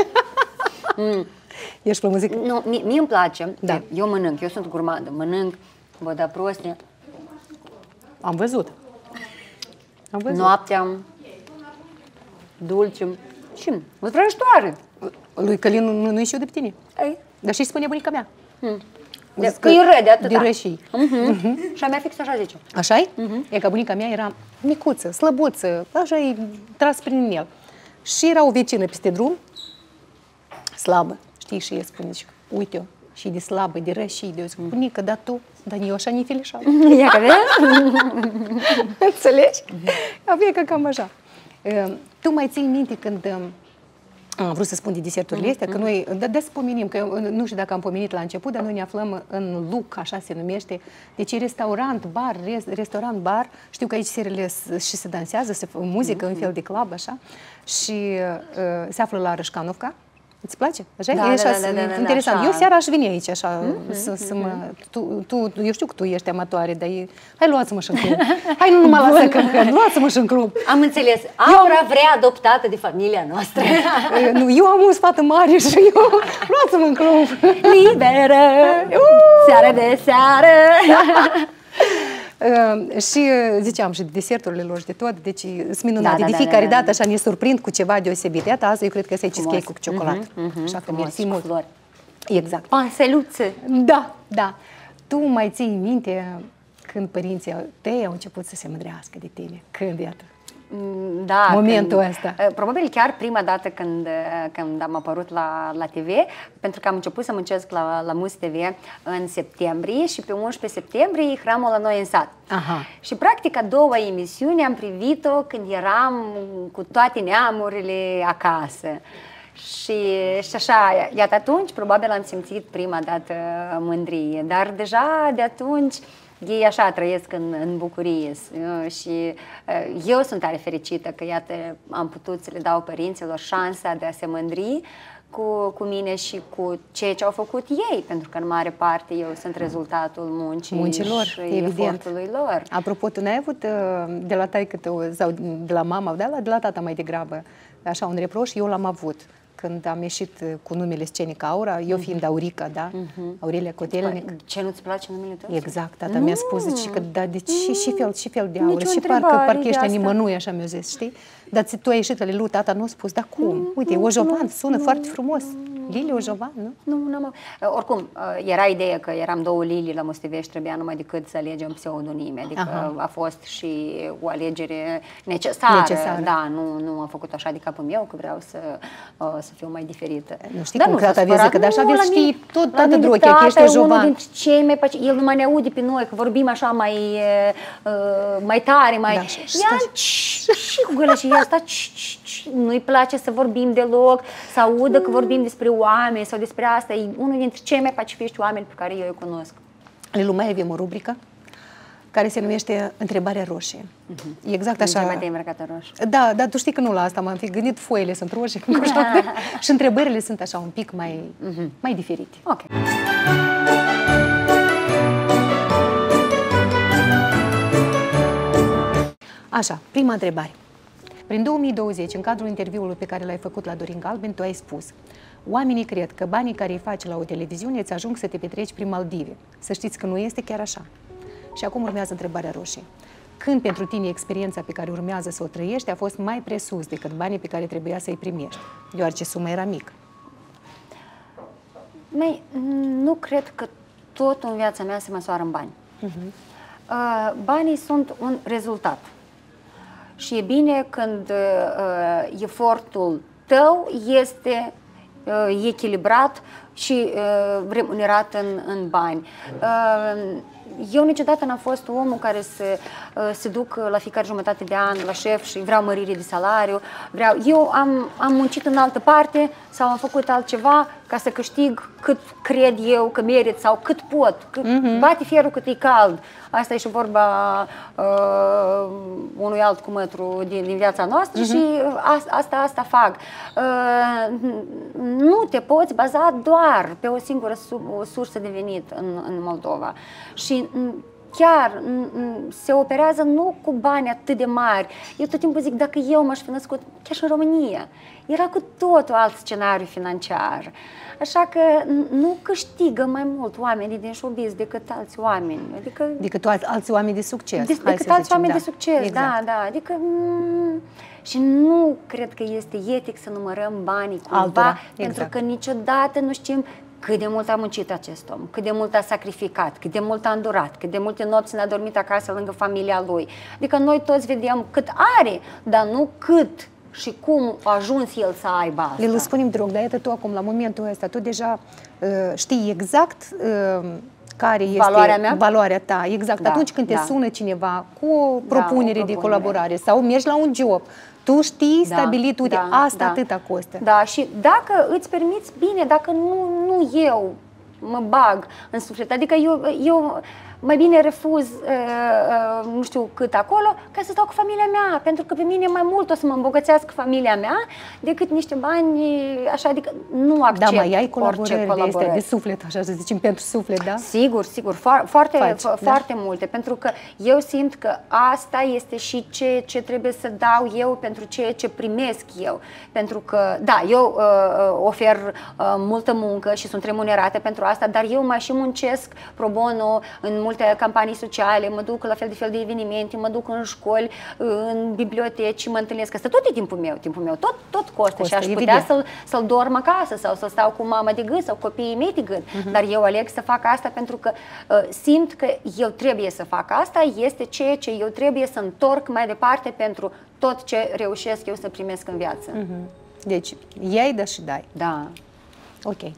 S1: Ești la muzică?
S2: Nu, mie, mie îmi place.
S1: Da.
S2: Eu mănânc, eu sunt gurmandă, mănânc, vă da prostie.
S1: Am văzut. Am văzut.
S2: Noaptea, dulce și vrăjitoare.
S1: Lui Călin nu, nu ieșiu de pe tine.
S2: Ei,
S1: Dar și spune bunica mea.
S2: de,
S1: Zic
S2: că e ră de atâta.
S1: De rășii.
S2: Uh-huh. Și a mea fix așa zice.
S1: așa e? E că bunica mea era micuță, slăbuță, așa e tras prin el. Și era o vecină peste drum, slabă, știi, și el spune, zice, uite eu, și de slabă, de rășii, de eu zic, bunică, dar tu, dar eu așa nifilișală.
S2: Ia că vezi?
S1: Înțelegi? Avea că cam așa. Uh, Tu mai ții minte când uh, am vrut să spun de deserturile astea, că noi, da, da să pomenim, că eu nu știu dacă am pomenit la început, dar noi ne aflăm în Luc, așa se numește, deci e restaurant, bar, res, restaurant, bar, știu că aici serile s- și se dansează, se face muzică, un fel de club, așa, și uh, se află la Rășcanovca, Îți place? Așa?
S2: Da,
S1: e
S2: da,
S1: așa,
S2: da, da, da, da,
S1: interesant.
S2: așa.
S1: Eu seara aș veni aici, așa, să, să mă... Tu, tu, eu știu că tu ești amatoare, dar e... Hai, luați-mă și în club. Hai, nu numai la săcăncări, luați-mă și în club.
S2: Am înțeles. Aura vrea adoptată de familia noastră.
S1: E, Nu, eu am un fată mare și eu... Luați-mă în club.
S2: Liberă! Seară de seară!
S1: Uh, și uh, ziceam și de deserturile lor și de tot, deci sunt minunate.
S2: Da, da,
S1: de
S2: da,
S1: fiecare
S2: da, da,
S1: dată așa ne surprind cu ceva deosebit. Iată, azi eu cred că ăsta e
S2: Frumos.
S1: cheesecake cu ciocolată. Așa că
S2: Frumos,
S1: mersi
S2: cu
S1: mult.
S2: flori.
S1: Exact.
S2: Panseluță!
S1: Da, da. Tu mai ții minte când părinții tăi au început să se mândrească de tine? Când, iată?
S2: Mm, Da,
S1: Momentul
S2: când,
S1: ăsta.
S2: eh, Probabil chiar prima dată când, eh, când am apărut la, la TV, pentru că am început să muncesc la, la Mus TV în septembrie și pe 11 septembrie e hramul la noi în sat.
S1: Aha.
S2: Și practic a doua emisiune am privit-o când eram cu toate neamurile acasă. Și, și așa, iată atunci probabil am simțit prima dată mândrie, dar deja de atunci ei așa trăiesc în, în bucurie uh, și uh, eu sunt tare fericită că iată am putut să le dau părinților șansa de a se mândri cu, cu mine și cu ceea ce au făcut ei, pentru că în mare parte eu sunt rezultatul muncii
S1: Muncilor,
S2: și
S1: evident.
S2: efortului lor.
S1: Apropo, tu n-ai avut uh, de la taică tău sau de la mama, da, de la tata mai degrabă, așa un reproș, eu l-am avut când am ieșit uh, cu numele scenic Aura, eu fiind Aurica, da, Aurelia Cotelnic.
S2: Ce nu-ți place numele tău?
S1: Exact, tata mi-a spus, zice că, da, deci și, și fel, și fel de aur,
S2: Nici o
S1: și parcă,
S2: întrebare
S1: parcă
S2: de
S1: ești
S2: asta.
S1: nimănui, așa mi-a zis, știi? Dar ți- tu ai ieșit la Lilu, tata nu a spus, dar cum? Uite, Ojovan, sună foarte frumos. Lili Ojovan, nu?
S2: Nu, n-am avut. Uh, Oricum, uh, era ideea că eram două lilii la Mustivești, trebuia numai decât să alegem pseudonime. Adică
S1: Aha.
S2: a fost și o alegere necesară.
S1: Necesară.
S2: Da, nu, nu am făcut așa de capul meu, că vreau să, uh, să fiu mai diferită.
S1: Nu știi
S2: Dar
S1: cum
S2: s-a
S1: că tata
S2: supărat.
S1: zice că așa
S2: Nu,
S1: vezi,
S2: la
S1: știi
S2: mine-
S1: tot
S2: la
S1: tată
S2: mine
S1: Droche,
S2: tata
S1: că ești
S2: e
S1: Jovan.
S2: unul dintre cei mai paci... El nu mai ne aude pe noi, că vorbim așa mai, uh, mai tare, mai...
S1: Da, și- și
S2: Ia,
S1: stai-
S2: și cu gălășia asta, ci, ci, ci, nu-i place să vorbim deloc, să audă că vorbim despre oameni sau despre asta. E unul dintre cei mai pacifiști oameni pe care eu îi cunosc.
S1: Lilu, mai avem o rubrică care se numește Întrebarea roșie. Uh-huh. E exact așa.
S2: Întrebarea de îmbrăcată roșu.
S1: Da, dar tu știi că nu la asta m-am fi gândit, foile sunt roșii, cum și întrebările sunt așa un pic mai, uh-huh. mai diferite.
S2: Ok.
S1: Așa, prima întrebare. Prin 2020, în cadrul interviului pe care l-ai făcut la Dorin Galben, tu ai spus Oamenii cred că banii care îi faci la o televiziune îți ajung să te petreci prin Maldive. Să știți că nu este chiar așa. Și acum urmează întrebarea roșie. Când pentru tine experiența pe care urmează să o trăiești a fost mai presus decât banii pe care trebuia să-i primești, deoarece suma era mică?
S2: Mei, nu cred că totul în viața mea se măsoară în bani. Uh-huh. Banii sunt un rezultat. Și e bine când uh, efortul tău este uh, echilibrat și uh, remunerat în, în bani. Uh, eu niciodată n-am fost omul care se, uh, se duc la fiecare jumătate de an la șef și vreau mărire de salariu. Vreau. Eu am, am muncit în altă parte sau am făcut altceva ca să câștig cât cred eu că merit sau cât pot. Cât, uh-huh. Bate fierul cât e cald. Asta e și vorba uh, unui alt cumătru din, din viața noastră uh-huh. și asta, asta, asta fac. Uh, nu te poți baza doar pe o singură o sursă de venit în, în Moldova. Și chiar se operează nu cu bani atât de mari. Eu tot timpul zic, dacă eu m-aș fi născut chiar și în România, era cu totul alt scenariu financiar. Așa că nu câștigă mai mult oamenii din showbiz decât alți oameni.
S1: Adică, decât alți, alți oameni de succes.
S2: De, decât alți zicem, oameni da. de succes, da, exact. da, da. Adică, m- și nu cred că este etic să numărăm banii cumva, Altora, pentru exact. că niciodată nu știm cât de mult a muncit acest om, cât de mult a sacrificat, cât de mult a îndurat, cât de multe nopți ne-a dormit acasă lângă familia lui. Adică noi toți vedem cât are, dar nu cât și cum a ajuns el să aibă asta.
S1: Le spunem drog, dar iată tu acum, la momentul ăsta, tu deja uh, știi exact uh, care este
S2: valoarea, mea?
S1: valoarea ta. Exact. Da, Atunci când te da. sună cineva cu o propunere, da, o propunere de colaborare sau mergi la un job, tu știi da, stabilit, uite, da, asta da. atâta costă.
S2: Da, și dacă îți permiți, bine, dacă nu, nu eu mă bag în suflet, adică eu, eu mai bine refuz, uh, uh, nu știu cât acolo, ca să stau cu familia mea, pentru că pe mine mai mult o să mă îmbogățească familia mea decât niște bani, așa, adică nu accept
S1: Da, mai ai colaborări de, este de suflet, așa să zicem, pentru suflet, da?
S2: Sigur, sigur, fo- foarte, Faci, fo- da? foarte multe, pentru că eu simt că asta este și ce, ce trebuie să dau eu pentru ceea ce primesc eu. Pentru că, da, eu uh, uh ofer uh, multă muncă și sunt remunerată pentru asta, dar eu mai și muncesc pro bono în multe campanii sociale, mă duc la fel de fel de evenimente, mă duc în școli, în biblioteci, mă întâlnesc. Asta tot e timpul meu, timpul meu tot, tot costă, costă și aș putea să-l, să-l dorm acasă sau să stau cu mama de gând sau copiii mei de gând. Uh-huh. Dar eu aleg să fac asta pentru că uh, simt că eu trebuie să fac asta, este ceea ce eu trebuie să întorc mai departe pentru tot ce reușesc eu să primesc în viață. Uh-huh.
S1: Deci, iei, dar și dai.
S2: Da.
S1: Ok.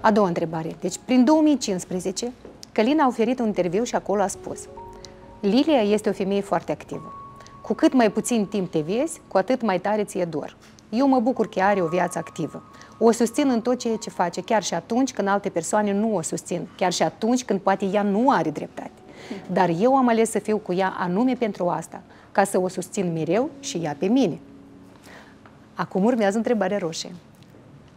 S1: A doua întrebare. Deci, prin 2015, Călin a oferit un interviu și acolo a spus Lilia este o femeie foarte activă. Cu cât mai puțin timp te vezi, cu atât mai tare ți-e dor. Eu mă bucur că are o viață activă. O susțin în tot ceea ce face, chiar și atunci când alte persoane nu o susțin, chiar și atunci când poate ea nu are dreptate. Dar eu am ales să fiu cu ea anume pentru asta, ca să o susțin mereu și ea pe mine. Acum urmează întrebarea roșie.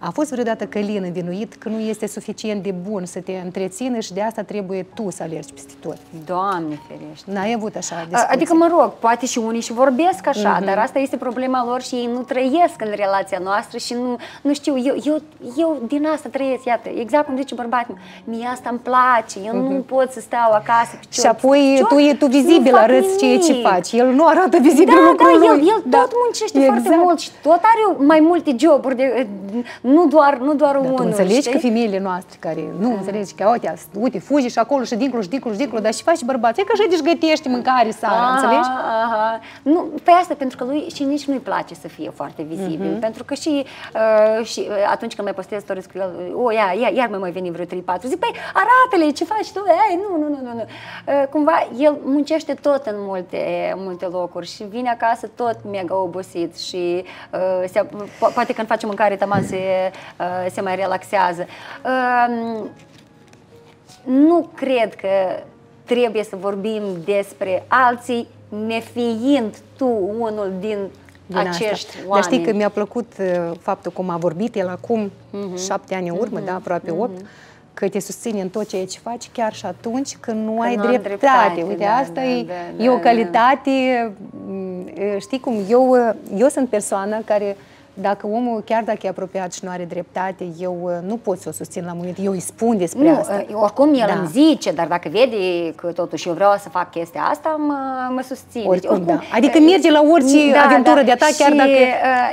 S1: A fost vreodată Călin învinuit că nu este suficient de bun să te întrețină și de asta trebuie tu să alergi peste tot?
S2: Doamne ferește!
S1: N-ai avut așa discuții.
S2: Adică, mă rog, poate și unii și vorbesc așa, uh-huh. dar asta este problema lor și ei nu trăiesc în relația noastră și nu, nu știu, eu, eu, eu din asta trăiesc, iată, exact cum zice bărbatul, mie asta îmi place, eu uh-huh. nu mhm. pot să stau acasă pe
S1: Și apoi tu, e, tu vizibil arăți ceea ce faci, el nu arată vizibil
S2: da,
S1: lucrul
S2: da, el, el da. tot muncește exact. foarte mult și tot are mai multe joburi de nu doar, nu doar dar unul. Tu
S1: înțelegi știi? că femeile noastre care nu uh-huh. înțelegi că, uite, uite, fugi și acolo și dincolo și dincolo și dincolo, dar și faci bărbați, e că și gătești mâncare seara, aha, înțelegi?
S2: Aha. Nu, pe asta pentru că lui și nici nu-i place să fie foarte vizibil, uh-huh. pentru că și, uh, și uh, atunci când mai postez stories cu el, o, ia, ia, iar mai mai veni vreo 3-4, zic, păi arată-le ce faci tu, ei, nu, nu, nu, nu, nu. Uh, cumva el muncește tot în multe, multe locuri și vine acasă tot mega obosit și uh, se, po- poate când face mâncare taman se Uh, se mai relaxează. Um, nu cred că trebuie să vorbim despre alții, nefiind tu unul din,
S1: din
S2: acești
S1: asta.
S2: oameni.
S1: Dar știi că mi-a plăcut uh, faptul cum a vorbit el acum uh-huh. șapte ani în urmă, uh-huh. da, aproape opt, uh-huh. că te susține în tot ceea ce faci, chiar și atunci când nu
S2: Când
S1: ai
S2: nu am
S1: dreptate.
S2: dreptate,
S1: Uite,
S2: da,
S1: asta
S2: da,
S1: e,
S2: da,
S1: e o
S2: da,
S1: calitate, m, știi cum, eu, eu sunt persoana care dacă omul, chiar dacă e apropiat și nu are dreptate, eu uh, nu pot să o susțin la moment, eu îi spun despre
S2: Nu,
S1: asta.
S2: uh, oricum el
S1: Da.
S2: îmi zice, dar dacă vede că totuși eu vreau să fac chestia asta, mă, mă susține.
S1: Oricum,
S2: Deci,
S1: da. Adică merge la orice aventură de-a ta,
S2: și,
S1: chiar dacă-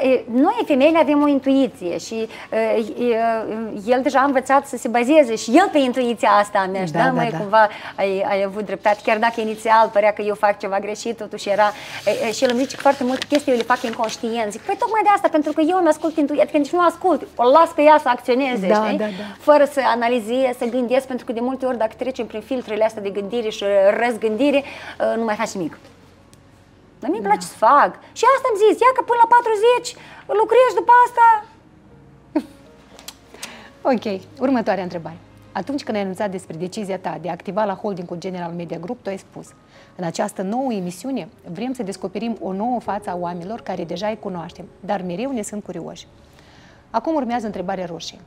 S2: Uh, noi, femeile, avem o intuiție și uh, uh, el deja a învățat să se bazeze și el pe intuiția asta a mea. și
S1: Da,
S2: da,
S1: da,
S2: măi,
S1: da.
S2: cumva ai, ai avut dreptate, chiar dacă inițial părea că eu fac ceva greșit, totuși era... Uh, uh, și el îmi zice că foarte multe chestii eu le fac inconștient. Zic, păi tocmai de asta, pentru că eu îmi ascult intuiția, adică nici nu ascult, o las pe ea să acționeze,
S1: Da,
S2: știi?
S1: da, da.
S2: fără să analizez, să gândesc, pentru că de multe ori dacă trecem prin filtrele astea de gândire și răzgândire, uh, nu mai faci nimic. Dar mie îmi place să fac. Și asta am zis, ia că până la 40 lucrezi după asta.
S1: Ok, următoarea întrebare. Atunci când ai anunțat despre decizia ta de a activa la holdingul General Media Group, tu ai spus în această nouă emisiune vrem să descoperim o nouă față a oamenilor care deja îi cunoaștem, dar mereu ne sunt curioși. Acum urmează întrebarea roșie.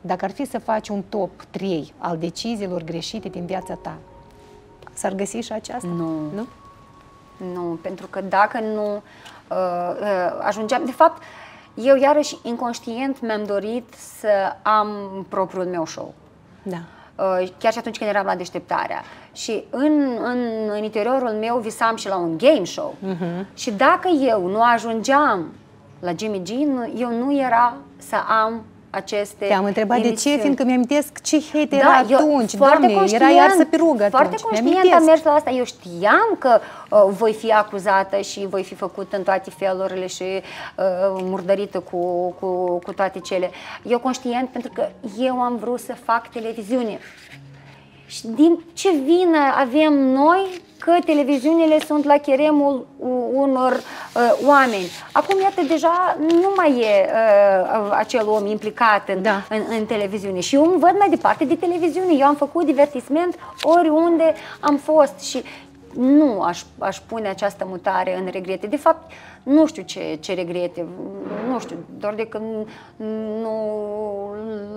S1: Dacă ar fi să faci un top 3 al deciziilor greșite din viața ta, s-ar găsi și aceasta?
S2: Nu.
S1: nu?
S2: Nu, pentru că dacă nu uh, uh, ajungeam... De fapt, eu iarăși inconștient mi-am dorit să am propriul meu show.
S1: Da.
S2: Uh, chiar și atunci când eram la deșteptarea. Și în, în, în interiorul meu visam și la un game show. Uh-huh. Și dacă eu nu ajungeam la Jimmy G, nu- eu nu era să am aceste
S1: Te-am întrebat de ce,
S2: emisiuni.
S1: fiindcă mi-amintesc ce hate era
S2: eu
S1: atunci,
S2: foarte
S1: doamne, era
S2: conștient-
S1: iar pe rugă
S2: Foarte
S1: atunci.
S2: conștient
S1: Mi-amintesc.
S2: am mers la asta. Eu știam că uh, voi fi acuzată și voi fi făcută în toate felurile și uh, murdărită cu, cu, cu toate cele. Eu conștient pentru că eu am vrut să fac televiziune. Și din ce vină avem noi că televiziunile sunt la cheremul u- unor uh, oameni. Acum, iată, deja nu mai e uh, acel om implicat în,
S1: Da.
S2: în, în televiziune. Și eu îmi văd mai departe de televiziune. Eu am făcut divertisment oriunde am fost și nu aș, aș pune această mutare în regrete. De fapt, nu știu ce, ce regrete, nu știu, doar de când nu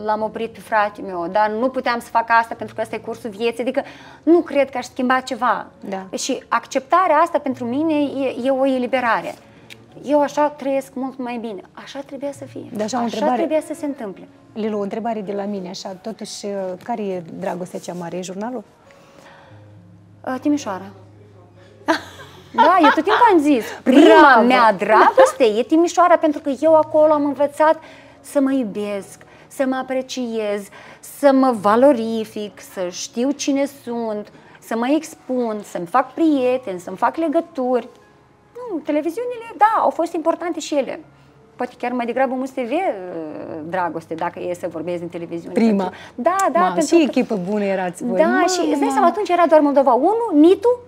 S2: l-am oprit pe frate meu, dar nu puteam să fac asta pentru că ăsta e cursul vieții, adică nu cred că aș schimba ceva.
S1: Da.
S2: Și acceptarea asta pentru mine e, e o eliberare. Eu așa trăiesc mult mai bine. Așa trebuia să fie.
S1: Dar așa o
S2: așa
S1: întrebare-
S2: trebuia să se întâmple.
S1: Lilu, o întrebare de la mine, așa, totuși, care e dragostea cea mare? E jurnalul?
S2: Uh, Timișoara. Da, eu tot timpul am zis. Prima
S1: Bravo!
S2: mea dragoste e Timișoara, pentru că eu acolo am învățat să mă iubesc, să mă apreciez, să mă valorific, să știu cine sunt, să mă expun, să-mi fac prieteni, să-mi fac legături. Nu, televiziunile, da, au fost importante și ele. Poate chiar mai degrabă Mus TV, uh, dragoste, dacă e să vorbesc în televiziune.
S1: Prima.
S2: Pentru- Da, da,
S1: Ma,
S2: pentru
S1: și
S2: că-
S1: echipă bună erați voi.
S2: da,
S1: Mamă.
S2: și îți dai seama, atunci era doar Moldova 1, Nitu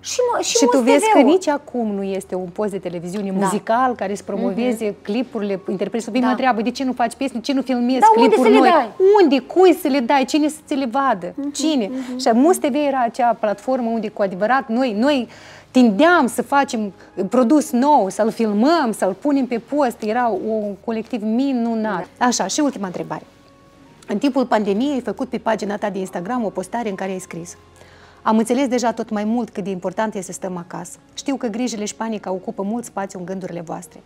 S2: și, mă, și,
S1: Și tu
S2: Must
S1: vezi că
S2: TV-ul.
S1: nici acum nu este un post de televiziune muzical care să promoveze clipurile, interpreții. Da.
S2: Da.
S1: mă întreabă de ce nu faci piese, de ce nu filmezi
S2: Da, unde
S1: clipuri
S2: să le
S1: noi.
S2: dai?
S1: Unde? Cui să le dai? Cine să ți le vadă? Cine? Și Must TV era acea platformă unde cu adevărat noi, noi tindeam să facem produs nou, să-l filmăm, să-l punem pe post. Era un colectiv minunat. Așa, și ultima întrebare. În timpul pandemiei ai făcut pe pagina ta de Instagram o postare în care ai scris Am înțeles deja tot mai mult cât de important este să stăm acasă. Știu că grijile și panica ocupă mult spațiu în gândurile voastre.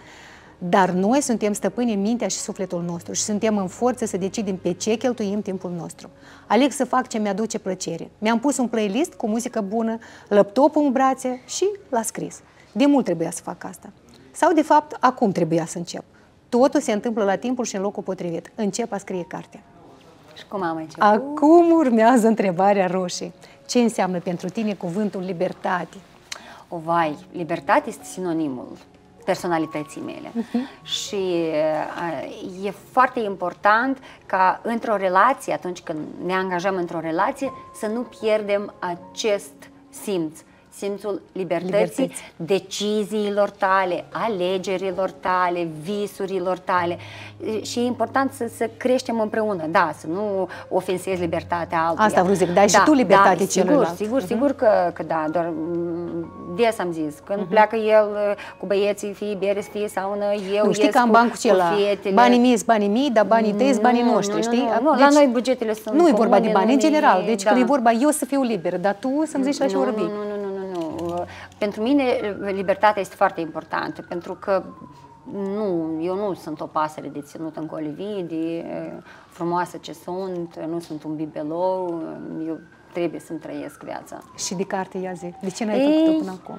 S1: Dar noi suntem stăpâni în mintea și sufletul nostru și suntem în forță să decidem pe ce cheltuim timpul nostru. Aleg să fac ce mi-aduce plăcere. Mi-am pus un playlist cu muzică bună, laptopul în brațe și l-a scris. De mult trebuia să fac asta. Sau, de fapt, acum trebuia să încep. Totul se întâmplă la timpul și în locul potrivit. Încep a scrie cartea.
S2: Și cum am început?
S1: Acum urmează întrebarea roșie. Ce înseamnă pentru tine cuvântul libertate?
S2: O, vai, libertate este sinonimul personalității mele. Și uh, e foarte important ca într-o relație, atunci când ne angajăm într-o relație, să nu pierdem acest simț. Simțul libertății,
S1: Libertății.
S2: deciziilor tale, alegerilor tale, visurilor tale. Și e important să, să creștem împreună, da, să nu ofensezi libertatea altuia.
S1: Asta vreau să zic, dai și tu libertate
S2: da, sigur,
S1: celuilalt.
S2: sigur, sigur că, că da, doar mm, des am zis, când pleacă el uh, cu băieții, fie bere, fie saună, eu
S1: Nu, știi
S2: ies
S1: că am
S2: cu,
S1: bani cu celălalt.
S2: fetele.
S1: Banii mei sunt banii mei, dar banii tăi sunt banii
S2: Nu,
S1: noștri,
S2: nu,
S1: știi?
S2: Nu, nu, nu. la noi bugetele sunt
S1: Nu e vorba de
S2: comune,
S1: bani, în
S2: nu e-
S1: general. Deci
S2: da.
S1: când e vorba eu să fiu liberă, dar tu să-mi zici la ce
S2: nu,
S1: vorbi.
S2: nu, nu, nu, nu, nu, nu. Pentru mine libertatea este foarte importantă, pentru că nu, eu nu sunt o pasăre de ținut în colivii, frumoasă ce sunt, nu sunt un bibelou, eu trebuie să-mi trăiesc viața.
S1: Și de carte, ia zi. De ce n-ai
S2: Ei.
S1: făcut-o până acum?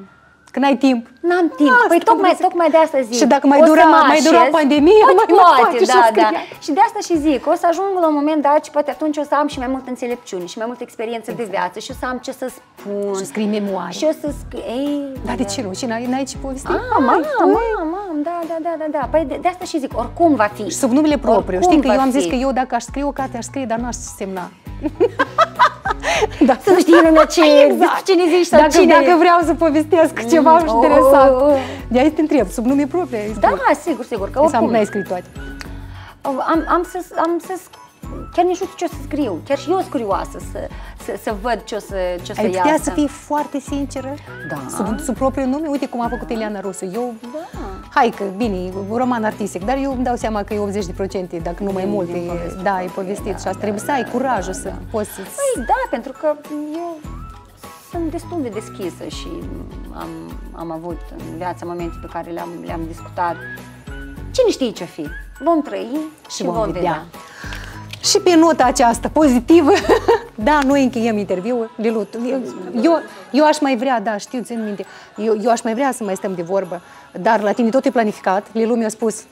S1: Că n-ai timp.
S2: N-am timp.
S1: Asta
S2: păi tocmai,
S1: vreau să-
S2: tocmai de asta zic.
S1: Și dacă mai
S2: O să
S1: dura-
S2: mă
S1: mai dura
S2: așez,
S1: pandemia,
S2: poate,
S1: mai- mai
S2: poate,
S1: face și
S2: da,
S1: o scrie.
S2: da. Și de asta și zic, o să ajung la un moment dat și poate atunci o să am și mai multă înțelepciune și mai multă experiență de viață și o să am ce să spun.
S1: Și scrii memoare.
S2: Și o să scriu. Ei,
S1: Dar de ce nu? Și n-ai, n-ai ce povesti?
S2: Ah,
S1: Am,
S2: mam,
S1: ai, tu ai.
S2: mam, mam, da, da, da, da, da. Păi de, de asta și zic, oricum va fi.
S1: Și sub numele propriu.
S2: Oricum
S1: Știi că
S2: va
S1: eu am zis
S2: fi.
S1: că eu dacă aș scrie o carte, aș scrie, dar n-aș semna. Da.
S2: Să nu știi lumea ce, exact. cine zici sau
S1: dacă,
S2: cine...
S1: dacă vreau să povestesc ceva
S2: Mm,
S1: interesant.
S2: oh, oh.
S1: De aici te întreb, sub nume propriu ai
S2: Da,
S1: scris.
S2: sigur, sigur, că
S1: Sau
S2: oricum.
S1: n-ai scris toate.
S2: Am, am să, am să, chiar nici nu știu ce o să scriu. Chiar și eu sunt curioasă să, să, să văd ce o să, ce o să
S1: Ai putea
S2: iasă.
S1: să fii foarte sinceră?
S2: Da.
S1: Sub, sub propriul nume? Uite cum a făcut Eliana Rusu. Eu,
S2: Da.
S1: Hai că, bine, e un roman artistic, dar eu îmi dau seama că e 80%, dacă nu mai
S2: Din-
S1: mult,
S2: din
S1: e,
S2: povestit.
S1: da, e povestit
S2: Da,
S1: și asta
S2: da,
S1: trebuie să
S2: da,
S1: ai
S2: da,
S1: curajul
S2: da,
S1: să
S2: da.
S1: poți să
S2: Păi da, pentru că eu sunt destul de deschisă și am, am avut în viața momente pe care le-am, le-am discutat. Cine știe ce fi? Vom trăi și,
S1: vom
S2: vom
S1: vedea.
S2: vedea.
S1: Și pe nota aceasta pozitivă, da, noi încheiem interviul. Lilu, tu- eu, eu, eu aș mai vrea, da, știu, țin minte, eu, eu aș mai vrea să mai stăm de vorbă, dar la tine tot e planificat. Lilu mi-a spus,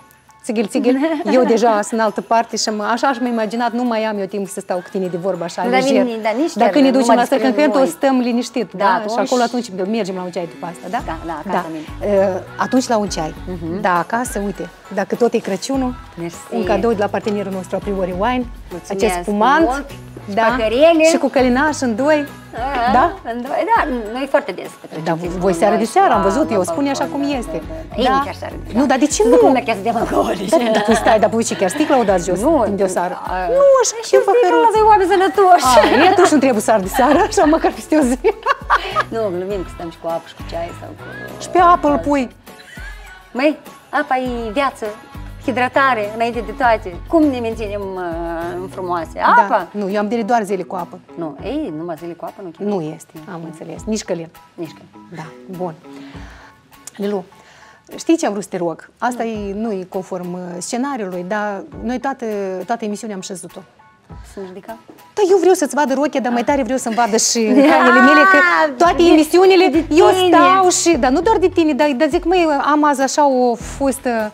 S1: țigil, țigil, eu deja sunt în altă parte și am- așa aș mai imaginat, nu mai am eu timp să stau cu tine de vorbă așa,
S2: Dar
S1: lejer.
S2: nici- dar nici
S1: Dacă
S2: chiar
S1: ne
S2: numai
S1: ducem la
S2: despre
S1: Stărcănpent, o
S2: noi.
S1: stăm liniștit,
S2: Da,
S1: da? Și
S2: atunci-
S1: acolo atunci mergem la un ceai după asta, da?
S2: Da, la acasă,
S1: da.
S2: bine.
S1: Uh, Atunci la un ceai. Da, acasă, uite, dacă tot e Crăciunul,
S2: Mersi.
S1: un cadou de la partenerul nostru, a Priori Wine,
S2: Mulțumesc
S1: acest spumant,
S2: mult. Și
S1: da,
S2: păcărele.
S1: și cu călinaș în doi,
S2: A,
S1: da?
S2: în doi- Da, noi foarte des petrecem
S1: Da,
S2: timpul
S1: voi seara de
S2: noi
S1: seară, am
S2: la-
S1: văzut,
S2: la
S1: eu spun așa
S2: balcon,
S1: cum
S2: da,
S1: este.
S2: da, da. Ei,
S1: Da.
S2: nu chiar seara de
S1: Nu, dar de ce
S2: După
S1: nu?
S2: merg chiar să dăm alcoolici.
S1: Da, dar tu stai, dar pui și chiar sticla o dați jos
S2: Nu,
S1: de o seară.
S2: a,
S1: Nu, așa
S2: și
S1: și
S2: eu zic că la doi oameni sănătoși.
S1: A, e atunci nu trebuie sar de seară, așa măcar peste o zi.
S2: Nu, glumim că stăm și cu apă și cu ceai sau cu...
S1: Și pe apă îl pui.
S2: Măi, apa e viață, hidratare, înainte de toate. Cum ne menținem uh, frumoase? Apa?
S1: Da. Nu, eu am de doar zile cu apă.
S2: Nu, ei, numai zile cu apă nu chiar.
S1: Nu este, am înțeles. Nici călin.
S2: Nici că.
S1: Da, bun. Lilu, știi ce am vrut să te rog? Asta e, nu e conform uh, scenariului, dar noi toată, toată emisiunea am șezut-o.
S2: Să ne ridicăm?
S1: Da, eu vreau să-ți vadă rochia, dar mai tare vreau să-mi vadă și hainele mele, că toate
S2: de-
S1: emisiunile
S2: de
S1: eu
S2: tine.
S1: stau și, dar nu doar de tine, dar, dar zic, măi, am azi așa o fustă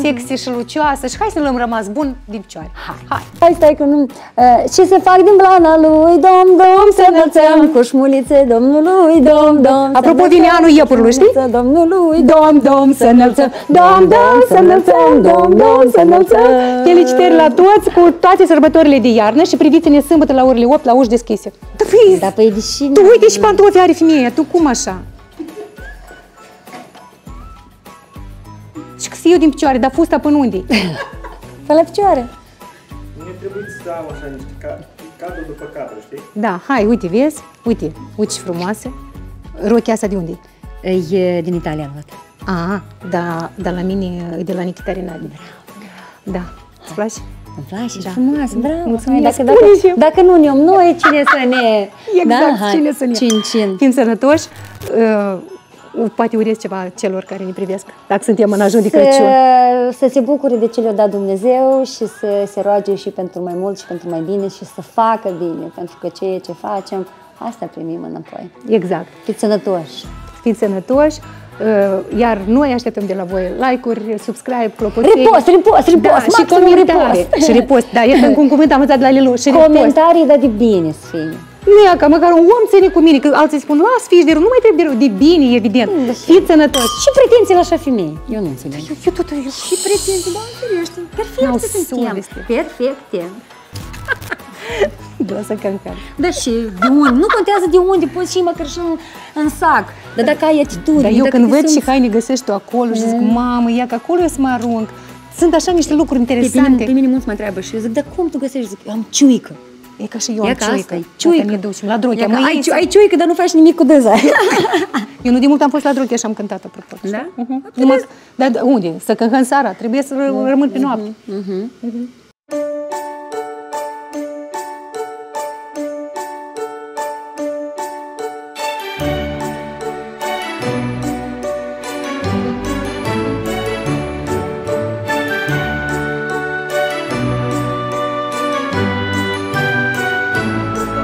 S1: sexy și lucioasă și hai să ne-l rămas bun din picioare. Hai, hai.
S2: Hai, stai că nu... Uh, și se fac din blana lui, dom, dom, să înălțăm cu șmulițe Domnului, dom, dom. să
S1: Apropo,
S2: înălțăm
S1: vine anul
S2: cu
S1: iepurului, știi?
S2: șmulițe Domnului,
S1: Dom, dom, să înălțăm, dom, dom, să înălțăm, dom, dom, să înălțăm. Felicitări la toți cu toate sărbătorile de iarnă și priviți-ne sâmbătă la orele 8 la uși deschise. Da, vezi?
S2: Da, păi, deși...
S1: Tu uite și pantofi are femeia, tu cum așa? Și că să iau din picioare, dar fusta până unde
S2: Pe la picioare.
S3: Mie trebuie să am așa niște ca- cadru după cadru, știi?
S1: Da, hai, uite, vezi? Uite, uite ce frumoasă. Rochia asta de unde
S2: E din Italia am luat.
S1: A, da, dar la mine e de la Nikita Rinaldi. Da, îți place?
S2: Îmi place,
S1: Da.
S2: e frumos, bravo.
S1: Mulțumesc,
S2: Hai,
S1: spune
S2: dacă,
S1: și eu.
S2: dacă, dacă nu ne-om noi, cine să ne...
S1: Exact,
S2: da, hai,
S1: cine să ne
S2: Cin, cin.
S1: Fim sănătoși. Uh, poate urez ceva celor care ne privesc, dacă suntem în ajun de Crăciun.
S2: Să, să se bucure de ce le-a dat Dumnezeu și să se roage și pentru mai mult și pentru mai bine și să facă bine, pentru că ceea ce facem, asta primim înapoi.
S1: Exact.
S2: Fiți sănătoși!
S1: Fiți sănătoși, uh, iar noi așteptăm de la voi like-uri, subscribe, clopoței.
S2: Repost, repost, repost,
S1: da, și
S2: maxim
S1: comentarii.
S2: repost.
S1: Și repost, da, iată cu un cuvânt am învățat de la Lilu. Și repost.
S2: Comentarii, dar de bine să fie.
S1: Nea, ca măcar un om ține cu mine, că alții spun, las fișdierul, nu mai trebuie de, rău, de bine, evident, mm,
S2: da,
S1: fiți sănătoși.
S2: Ce pretenții la așa femei? Eu nu înțeleg.
S1: Eu, eu tot, eu
S2: și pretenții, da,
S1: ferește,
S2: perfecte suntem, perfecte.
S1: da, să cancan.
S2: Da, și de unde? Nu contează de unde, poți și măcar și în, sac. Dar dacă ai atitudine...
S1: Dar eu când văd
S2: ce
S1: haine găsești tu acolo și zic, mm. mamă, ia că acolo eu să mă arunc. Sunt așa niște lucruri interesante.
S2: Pe mine, pe mine mulți mă întreabă și eu zic, dar cum tu găsești? Zic, am ciuică.
S1: E ca și eu
S2: Ia
S1: am
S2: că
S1: ciuică.
S2: asta e
S1: Dacă
S2: ciuică.
S1: ne ducem la droghea.
S2: Ia că
S1: Mă
S2: ai,
S1: iei
S2: ciu-
S1: să-
S2: ai ciuică, dar nu faci nimic cu deza.
S1: Eu nu de mult am fost la droghea și am cântat apropo.
S2: Da?
S1: Mhm. Numai, dar unde? Să cântăm seara. Trebuie să ră- rămân pe noapte.
S2: Mhm.